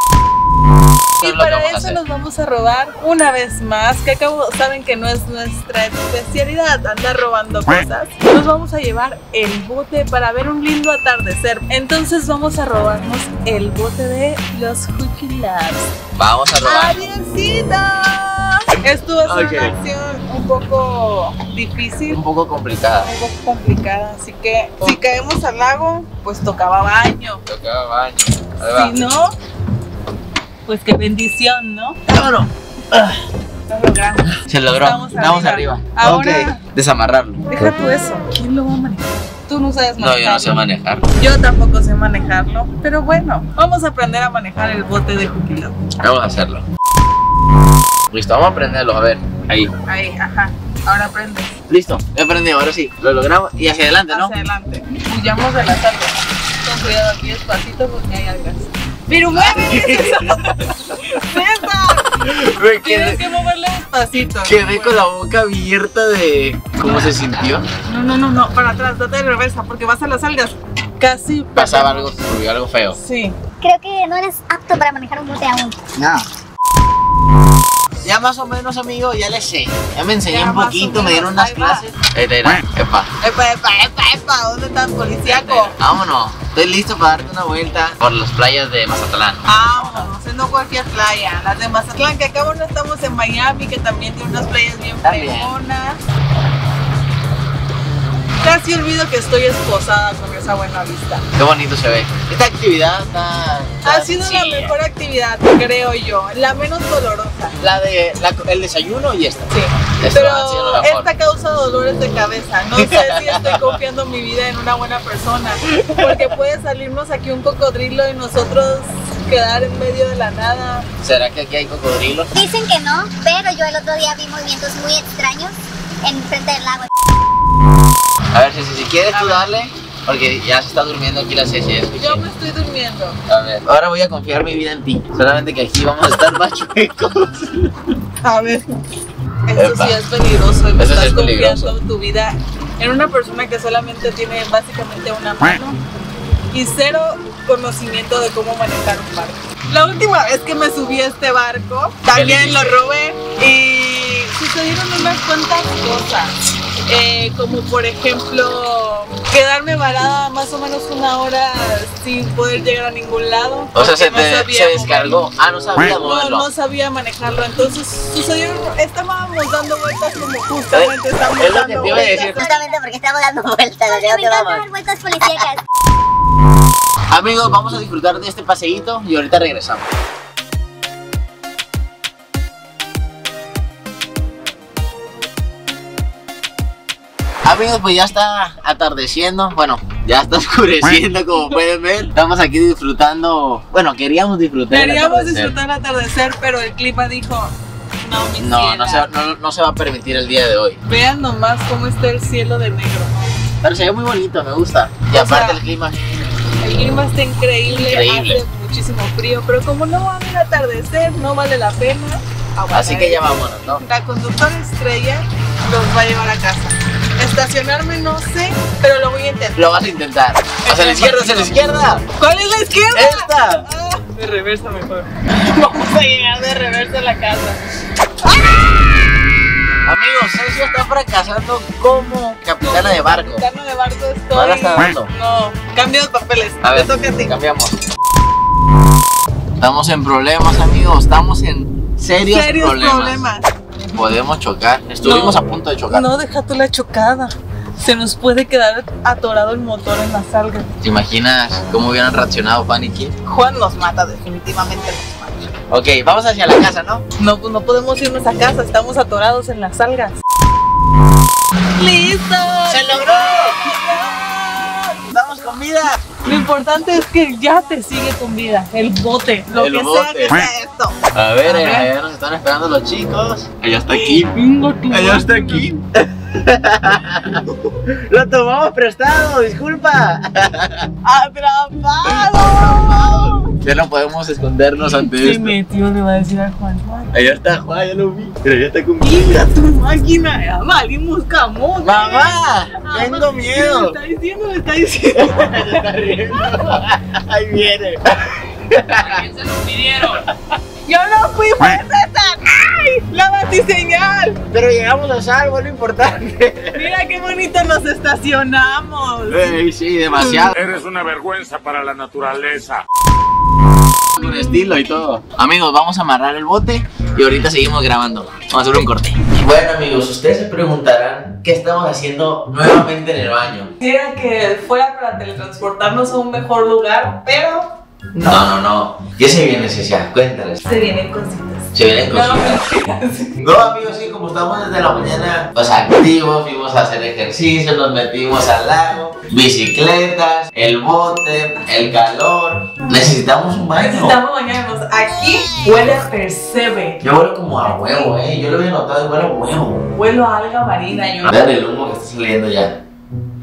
Y es para eso nos vamos a robar una vez más, que acabo, saben que no es nuestra especialidad andar robando cosas. Nos vamos a llevar el bote para ver un lindo atardecer. Entonces vamos a robarnos el bote de los Labs. Vamos a robar. ¡Adiósito! Esto va a ser Ok. una acción un poco difícil, Un poco complicada. un poco complicada, así que si caemos al lago, pues tocaba baño. Tocaba baño. Si no, pues qué bendición, ¿no? Lo logramos. Se logró. Estamos Estamos arriba. arriba. Ahora- Ok. Desamarrarlo. Deja tú eso. ¿Quién lo va a manejar? Tú no sabes No, manejarlo. yo no sé manejar. Yo tampoco sé manejarlo. Pero bueno, vamos a aprender a manejar el bote de Juquilo. Vamos a hacerlo. Listo, vamos a prenderlo. A ver. Ahí. Ahí, ajá. Ahora aprende. Listo. Ya prendido. Ahora sí. Lo logramos. Y hacia adelante, ¿no? Hacia adelante. Huyamos de algas. Con cuidado aquí despacito porque hay algas. ¡Pero mueve! ¡César! Güey, Tienes quedé, que moverle despacito. quedé con la boca abierta de cómo se sintió. No, no, no, no. Para atrás, date de reversa porque vas a las algas. Casi. Pasaba algo turbio, algo feo. Sí. Creo que no eres apto para manejar un bote aún. No. Ya más o menos, amigo, ya le sé. Ya me enseñé Ya un poquito, me dieron unas clases. Ahí está, mira. Epa. Epa, epa, epa, epa. ¿Dónde estás, policíaco? Vámonos. Estoy listo para darte una vuelta por las playas de Mazatlán. Vámonos, en no cualquier playa. Las de Mazatlán, que acabo no estamos en Miami, que también tiene unas playas bien fregonas. Casi olvido que estoy esposada con esa buena vista. Qué bonito se ve. Esta actividad está. Ha sido la mejor actividad, creo yo. La menos dolorosa. La de la- el desayuno y esta. Sí. Esto ha sido Pero la mejor. esta causa dolores de cabeza. No sé si estoy confiando mi vida en una buena persona. Porque puede salirnos aquí un cocodrilo y nosotros quedar en medio de la nada. ¿Será que aquí hay cocodrilos? Dicen que no, pero yo el otro día vi movimientos muy extraños en frente del lago. A ver, si, si quieres tú darle, porque ya se está durmiendo aquí la Ceci. Yo me estoy durmiendo. A ver, ahora voy a confiar mi vida en ti. Solamente que aquí vamos a estar más chuecos. A ver. Esto Epa. sí es peligroso y me Eso sí estás es confiando tu vida en una persona que solamente tiene básicamente una mano y cero conocimiento de cómo manejar un barco. La última vez que me subí a este barco, también lo robé y sucedieron unas cuantas cosas. Eh, como por ejemplo quedarme varada más o menos una hora sin poder llegar a ningún lado. O sea, se, no te, sabía se moverme. descargó. Ah, no sabía No, moverlo. no sabía manejarlo, entonces sucedieron, estábamos dando vueltas como justamente estamos es lo que dando te iba a vueltas. decir. Justamente porque estamos dando vueltas, ¿a me encanta dar vueltas policíacas. Amigos, vamos a disfrutar de este paseíto y ahorita regresamos. Amigos, pues ya está atardeciendo, bueno, ya está oscureciendo como pueden ver. Estamos aquí disfrutando, bueno, queríamos disfrutar. Queríamos disfrutar el atardecer, pero el clima dijo, no, mi No, no ciela". se, no, no se va a permitir el día de hoy. Vean nomás cómo está el cielo de negro. Pero se ve muy bonito, me gusta. Y O aparte sea, el clima. El clima está increíble, Increíble. hace muchísimo frío, pero como no va a haber atardecer, no vale la pena. Así que ya vámonos, ¿no? La conductora estrella los va a llevar a casa. Estacionarme no sé, pero lo voy a intentar. Lo vas a intentar. Hacia la izquierda, hacia la izquierda. ¿Cuál es la izquierda? Esta. Ah, de reversa mejor. Vamos a llegar de reversa a la casa. Amigos, Sergio está fracasando como capitana de barco. Capitana de barco estoy. No la está dando. No, cambio de papeles. A ver, toca a ti. cambiamos. Estamos en problemas, amigos. Estamos en serios, Serios problemas. problemas. Podemos chocar. Estuvimos No. a punto de chocar. No, deja tú la chocada. Se nos puede quedar atorado el motor en las algas. ¿Te imaginas cómo hubieran reaccionado Juan y Kim? Juan nos mata, definitivamente nos mata. Ok, vamos hacia la casa, ¿no? No, pues no podemos irnos a casa, estamos atorados en las algas. ¡Listo! ¡Se logró! ¡Damos con vida! Lo importante es que ya te sigue con vida, el bote, lo El que bote. sea que sea esto. A ver, A ver. allá nos están esperando los chicos. Allá está aquí. Allá está aquí. Lo tomamos prestado, disculpa. ¡Atrapado! Ya no podemos escondernos ante Se esto. metió, le va a decir a Juan. Juan, Allá está Juan, ya lo vi. Pero ya está conmigo. ¡Mira tu máquina! ¡Ya valimos camote! ¡Mamá! Ah, ¡Tengo ¿qué miedo! Me está diciendo, me está diciendo. Se está riendo. Ahí viene. ¡Yo no fui, fue César! ¡Ay! ¡La batiseñal! Pero llegamos a salvo, lo importante. ¡Mira qué bonito nos estacionamos! Ey, sí, demasiado. Eres una vergüenza para la naturaleza. Con estilo y todo. Amigos, vamos a amarrar el bote y ahorita seguimos grabando. Vamos a hacer un corte. Bueno, amigos, ustedes se preguntarán qué estamos haciendo nuevamente en el baño. Quisiera que fuera para teletransportarnos a un mejor lugar, pero No, no, no. ¿Qué se viene, Cecia? Cuéntales. se vienen cositas. Se vienen No, cositas. No, amigos, sí, como estamos desde la mañana, pues activos, fuimos a hacer ejercicio, nos metimos al lago, bicicletas, el bote, el calor. Necesitamos un baño. Necesitamos bañarnos. Aquí huele a percebe. Yo huelo como a huevo, eh. Yo lo había notado y huele a huevo. Huelo a alga marina. Yo Vean el humo que está saliendo ya.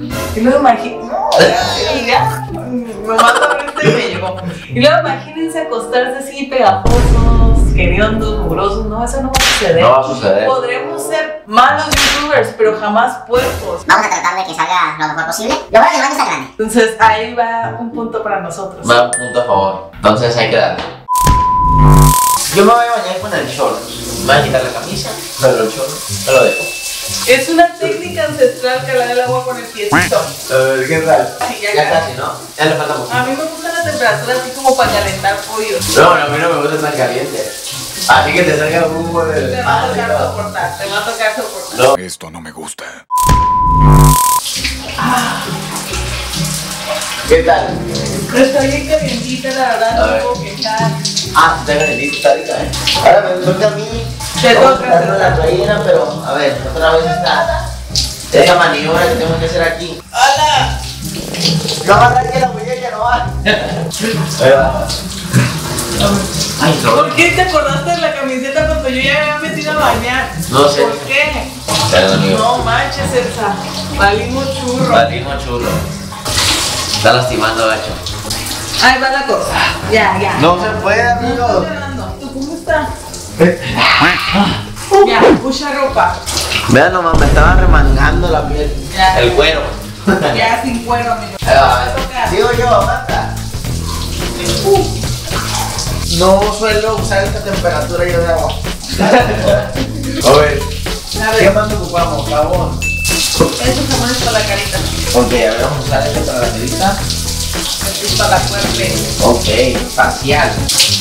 Y luego imagínense. No, ya, ya. Me a este y me llegó. Y luego imagínense acostarse así pegajosos, queriondos, mugrosos. No, eso no va a suceder. No va a suceder. Podremos ser malos youtubers, pero jamás puercos. Vamos a tratar de que salga lo mejor posible. Lo bueno que el baño está grande. Entonces ahí va un punto para nosotros. Va un punto a favor. Entonces hay que darle. Yo me voy a bañar con el short. Me voy a quitar la camisa, pero el short me lo dejo. Es una técnica ancestral calar el agua con el piecito. A ver, ¿qué tal? Sí, ya Ya casi. ¿no? Ya le falta poquito. A mí me gusta la temperatura así como para calentar pollos. No, no, a mí no me gusta tan caliente. Así que te salga el humo del Te va a tocar soportar, te va a tocar soportar. No. Esto no me gusta. ¿Qué tal? Está bien calientita, la verdad, A no ver. puedo quejar. Ah, está calentita ahorita, eh. Ahora me toca a mí. Te toca, la toallera, pero a ver, otra vez esta. Esa maniobra que tengo que hacer aquí. ¡Hala! No agarrar que la muñeca no va. Ahí va. Ay, no. ¿Por qué te acordaste de la camiseta cuando yo ya me había metido a bañar? No sé. ¿Por qué? Perdón. No manches, Elsa. Valimos churro. Valimos churro. Está lastimando, gacho. Ahí va la cosa. Ya, ya. No se puede, amigo. Estoy llorando. ¿Tú cómo estás? Ya, mucha ropa. Vean nomás, me estaba remangando la piel. Ya. El cuero. Ya sin cuero, amigo. Sigo yo, aguanta. No suelo usar esta temperatura yo de agua. A ver, A ¿qué más ocupamos? Jabón. estos jamones para la carita. Ok, a ver, vamos a usar este para la carita. Este es para la cuerpe. Ok, facial.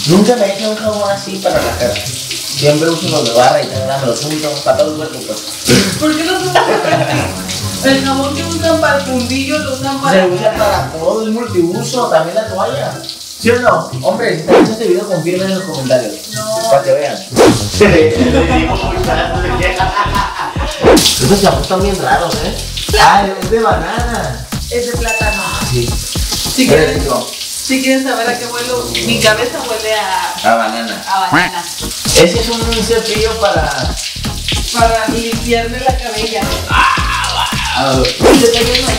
Nunca me he hecho un jabón así para la cara. Siempre uso los de barra y también me los junto para todo el cuerpo. Pues. ¿Por qué los usas? El jabón que usan para el fundillo lo usan para. Se usa para todo, es multiuso, también la toalla. ¿Sí o no? Hombre, si te gusta este video, confirmen en los comentarios. No. Para que vean. Estos champús están bien raros, ¿eh? Ah, es de banana. Es de plátano. Sí. Si quieren, si quieren saber a qué huelo, mi cabeza huele a, A banana. a banana. Ese es un cepillo para. Para limpiarme la cabella. Ah, Y yo tengo una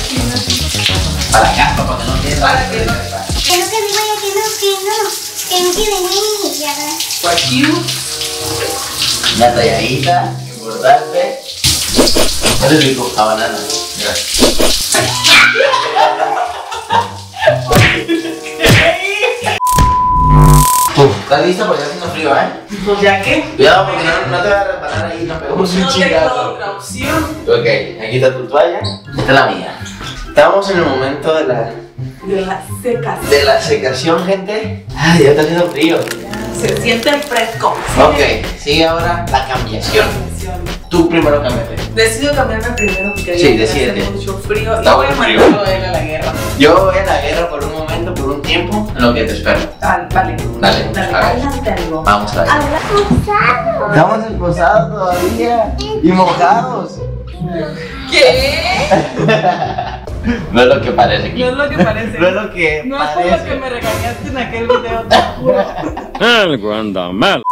para caspa, para que no quede. Para que no- Que no, que no, que no, que no. Que no quede niña. Guachiu. Una talladita, importante. Es rico, a banana. Mira. ¿Estás lista? Porque está haciendo frío, ¿eh? Pues ya que. Cuidado porque no, no te va a resbalar ahí, no pegamos un No chingazo. otra opción. Ok, aquí está tu toalla. Esta es la mía. Estamos en el momento de la, De las secas. de la secación, gente. Ay, ya está haciendo frío. Se siente fresco. Ok, sigue ahora la cambiación. Tú primero cámbiate. Decido cambiarme primero porque Sí, decídete. hace mucho frío. Está y voy a mandarlo a él a la guerra. Yo voy a la guerra por un momento, por un tiempo, en lo que te espero. Ah, vale. Dale, Dale, a ver. adelante, amigo. Vamos a ver. Abrazado. Estamos esposados todavía y mojados. ¿Qué? No es lo que parece. No es lo que parece. No es lo que No es por lo que me regañaste en aquel video, te juro. Algo anda mal.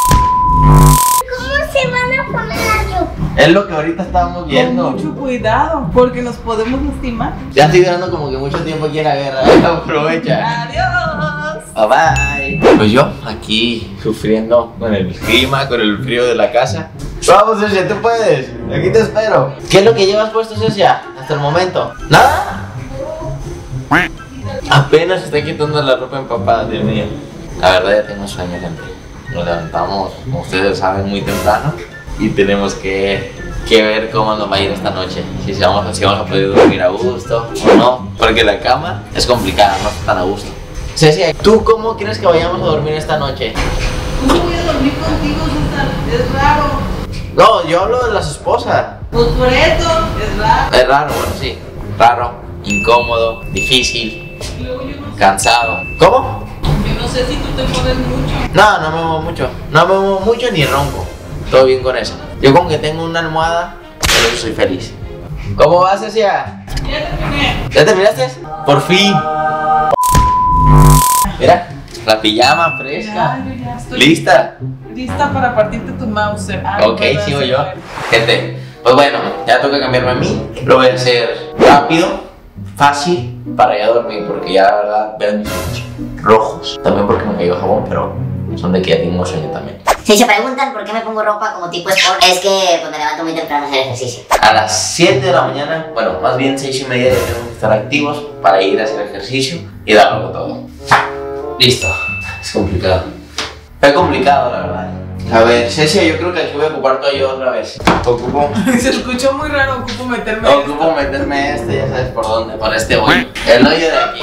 ¿Cómo se van a poner ropa? Es lo que ahorita estábamos Con viendo. mucho cuidado, porque nos podemos lastimar. Ya estoy durando como que mucho tiempo aquí en la guerra. Aprovecha. Adiós. Bye bye. Pues yo aquí sufriendo con el clima, con el frío de la casa. Vamos, Cecia, tú puedes. Aquí te espero. ¿Qué es lo que llevas puesto, Cecia? Hasta el momento. ¿Nada? Apenas está quitando la ropa empapada, Dios mío. La verdad ya tengo sueño, gente. Nos levantamos, como ustedes saben, muy temprano. Y tenemos que, que ver cómo nos va a ir esta noche. Si vamos, si vamos a poder dormir a gusto o no. Porque la cama es complicada, no está tan a gusto. Cecia, ¿tú cómo quieres que vayamos a dormir esta noche? ¿Cómo voy a dormir contigo, César? Es raro. No, yo hablo de las esposas. Pues por eso, es raro. Es raro, bueno, sí. Raro, incómodo, difícil, cansado. ¿Cómo? No sé si tú te mueves mucho. No, no me muevo mucho. No me muevo mucho ni ronco. Todo bien con eso. Yo con que tengo una almohada, eso soy feliz. ¿Cómo vas, Cecia? Ya terminé. ¿Ya terminaste? Por fin. Mira, la pijama fresca. Ya, ya estoy ¿Lista? lista para partirte tu mouse. Ay, Ok, sigo yo. Gente, pues bueno, ya toca cambiarme a mí. Lo voy a hacer rápido, fácil, para ya dormir, porque ya la verdad vean mis ojos rojos. También porque me cayó jabón, pero son de que ya tengo sueño también. Si se preguntan por qué me pongo ropa como tipo sport, es que pues, me levanto muy temprano a hacer ejercicio. A las 7 de la mañana, bueno, más bien 6 y media ya tenemos que estar activos para ir a hacer ejercicio y darlo todo. Listo. Es complicado. Es complicado, la verdad. A ver, Cecia, yo creo que aquí voy a ocupar tu ayuda otra vez. Ocupo, Se escuchó muy raro, ocupo meterme. ocupo meterme este, ya sabes por dónde, por este hoyo. El hoyo de aquí.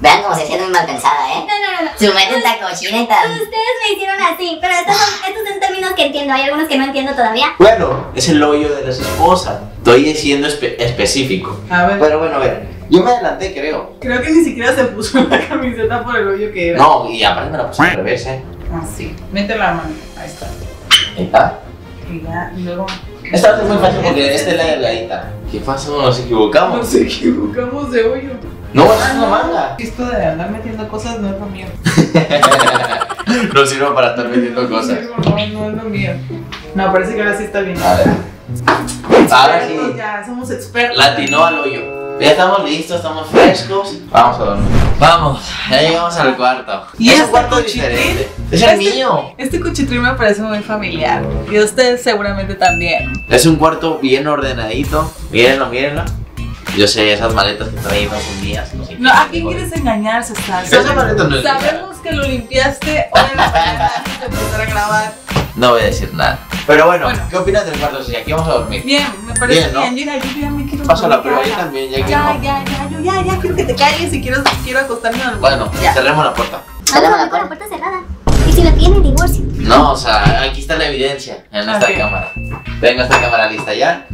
Vean cómo se siente muy mal pensada, ¿eh? No, no, no. Su mente está cochina y tan... Ustedes me hicieron así, pero estos son, estos son términos que entiendo. Hay algunos que no entiendo todavía. Bueno, es el hoyo de las esposas. Estoy siendo espe- específico. A ver, Pero bueno, a ver. Yo me adelanté, creo. creo que ni siquiera se puso la camiseta por el hoyo que era. No, y aparte me la puse al revés, ¿eh? Así. Mete la mano. Ahí está. Ahí está. Y ya, y luego. Esta ser muy fácil porque esta es la delgadita. ¿Qué pasó? Nos equivocamos. Nos equivocamos de hoyo. No, esa es una manga. Esto de andar metiendo cosas no es lo mío. No sirve para estar metiendo cosas. No, no es lo mío. No, parece que ahora sí está bien. A ver. Ahora sí. Ya, somos expertos. Latinó al hoyo. Ya estamos listos, estamos frescos. Vamos a dormir. Vamos, ya llegamos al cuarto. ¿Y es un este cuarto diferente. Es el Este- mío. Este cuchitril me parece muy familiar. Y ustedes seguramente también. Es un cuarto bien ordenadito. Mírenlo, mírenlo. Yo sé, esas maletas que ahí no son mías. No, sé No, ¿a quién quieres engañar, César? Esa maleta no. Sabemos que lo limpiaste hoy en la mañana antes de empezar a grabar. No voy a decir nada. Pero bueno, Bueno. ¿qué opinas del cuarto? Si aquí vamos a dormir. Bien, me parece Bien, bien. ¿no? Llega, yo ya me quiero Pasa la prueba dormir, ahí también, ya que Ya, no. ya, ya, yo ya, ya quiero que te calles y quiero, quiero acostarme a dormir. Bueno, ya. cerremos la puerta. Dormir con la puerta cerrada. Y si no tiene divorcio. No, o sea, aquí está la evidencia en esta Ok. cámara. Tengo esta cámara lista ya.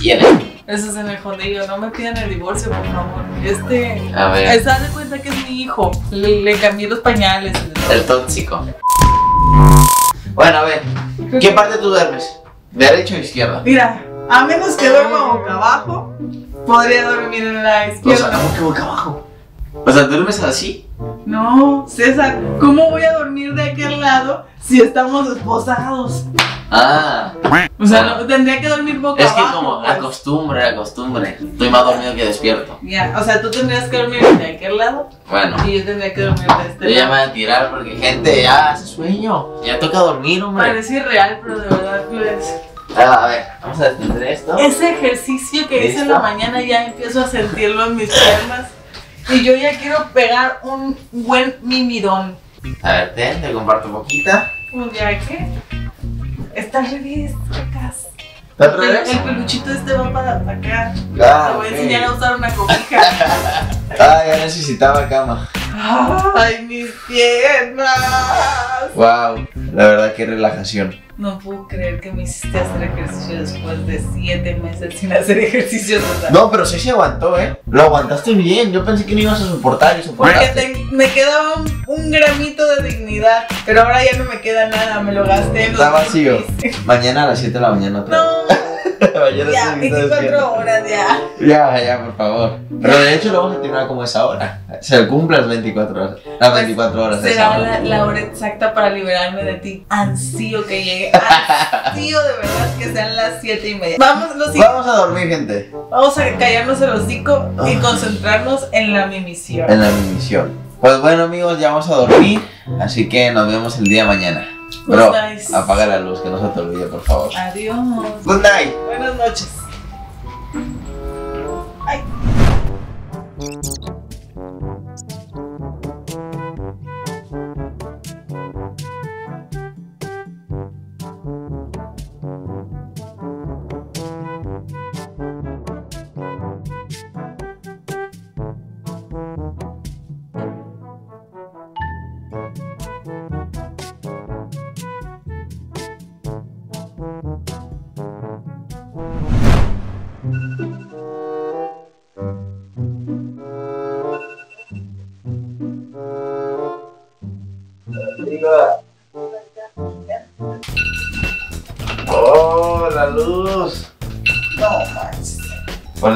Y en el. Eso es en el fondillo, no me pidan el divorcio, por favor. Este. A ver. Se de cuenta que es mi hijo. Le, le cambié los pañales. El tóxico. Bueno, a ver. ¿Qué parte tú duermes? ¿Derecha o izquierda? Mira, a menos que duerma boca abajo, podría dormir en la O sea, izquierda. ¿cómo que boca abajo? O sea, ¿duermes así? No, César, ¿cómo voy a dormir de aquel lado si estamos esposados? Ah. O sea, no, tendría que dormir boca Es que abajo. como pues. la costumbre, la costumbre. Estoy más dormido que despierto. Ya, o sea, tú tendrías que dormir de aquel lado Bueno. y yo tendría que dormir de este Yo ya me lado. voy a tirar porque gente ya hace sueño. Ya toca dormir, hombre. Parece irreal, pero de verdad lo es. Ah, a ver, vamos a descender esto. Ese ejercicio que hice en la mañana ya empiezo a sentirlo en mis piernas. Y yo ya quiero pegar un buen mimidón. A ver, ten, te comparto poquita. Un que está al revés, cacas. ¿Está al El, revés? el peluchito este va para acá. Ah, Te voy a enseñar a usar una cobija. Ah, ya necesitaba cama. ¡Ay, mis piernas! Wow, la verdad que relajación. No puedo creer que me hiciste hacer ejercicio después de siete meses sin hacer ejercicio total. No, pero sí se aguantó, ¿eh? Lo aguantaste bien. Yo pensé que no ibas a soportar y Porque te- me quedaba un, un gramito de dignidad, pero ahora ya no me queda nada, me lo gasté Está vacío. Mañana a las 7 de la mañana otra vez. No, Mañana ya, sí, está 24 despierto. horas ya. Ya, ya, por favor. Pero de hecho lo vamos a terminar como esa hora. Se cumple las 24 horas. Las 24 horas Será la, la hora exacta para liberarme de ti. Ansío que llegue. Ansío de verdad que sean las 7 y media. Vamos, los Vamos a dormir, gente. Vamos a callarnos el hocico y concentrarnos en la mimisión. En la misión. Pues bueno, amigos, ya vamos a dormir. Así que nos vemos el día de mañana. Bro, Good night. apaga la luz, que no se te olvide, por favor. Adiós. Good night. Buenas noches. Ay.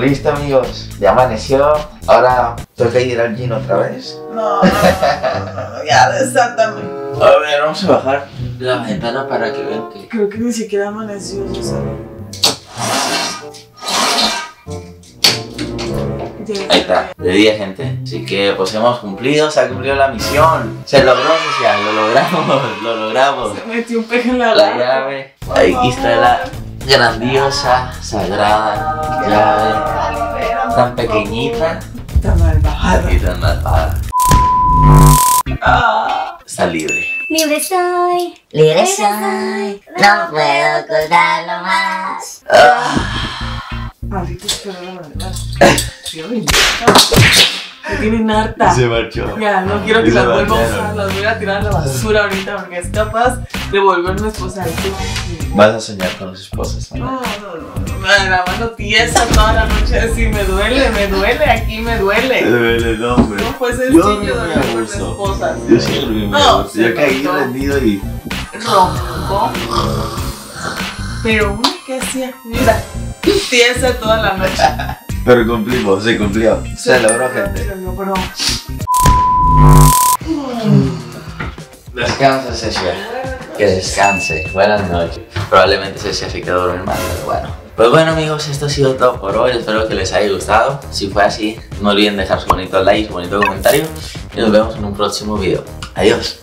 Listo, amigos. Ya amaneció. Ahora toca ir al gym otra vez. No, no, no, no, ya desátame. A ver, vamos a bajar la ventana para que vean que. Creo que ni siquiera amaneció. Ahí está, de día, gente. Así que, pues hemos cumplido, se ha cumplido la misión. Se logró, social, lo logramos, lo logramos. Se metió un peje en la La llave. Aquí está la grandiosa, sagrada llave. Tan pequeñita Tan malvada. y tan malvada. Ah. Está libre. Libre soy. Libre soy, no puedo ocultarlo más. Ah, Maldito espero la verdad. Sí, oye. Me tienen harta. Se marchó. Ya, no quiero que las vuelva a usar, las voy a tirar a la basura ahorita porque es capaz de volverme esposa. Vas a soñar con las esposas. ¿no? No, no, no, no, la mano tiesa toda la noche así, me duele, me duele, aquí me duele. duele el hombre. No fue sencillo dormir con gusto. esposas. Yo muy a No. Yo caí rendido y. Ronco. Pero una que hacía, mira, tiesa toda la noche. Pero cumplimos, se cumplió. Se logró, gente. Se logró. Descansa, Cecia. Que descanse. Buenas noches. Probablemente Cecia se quedó dormir más, pero bueno. Pues bueno amigos, esto ha sido todo por hoy. Espero que les haya gustado. Si fue así, no olviden dejar su bonito like, su bonito comentario. Y nos vemos en un próximo video. Adiós.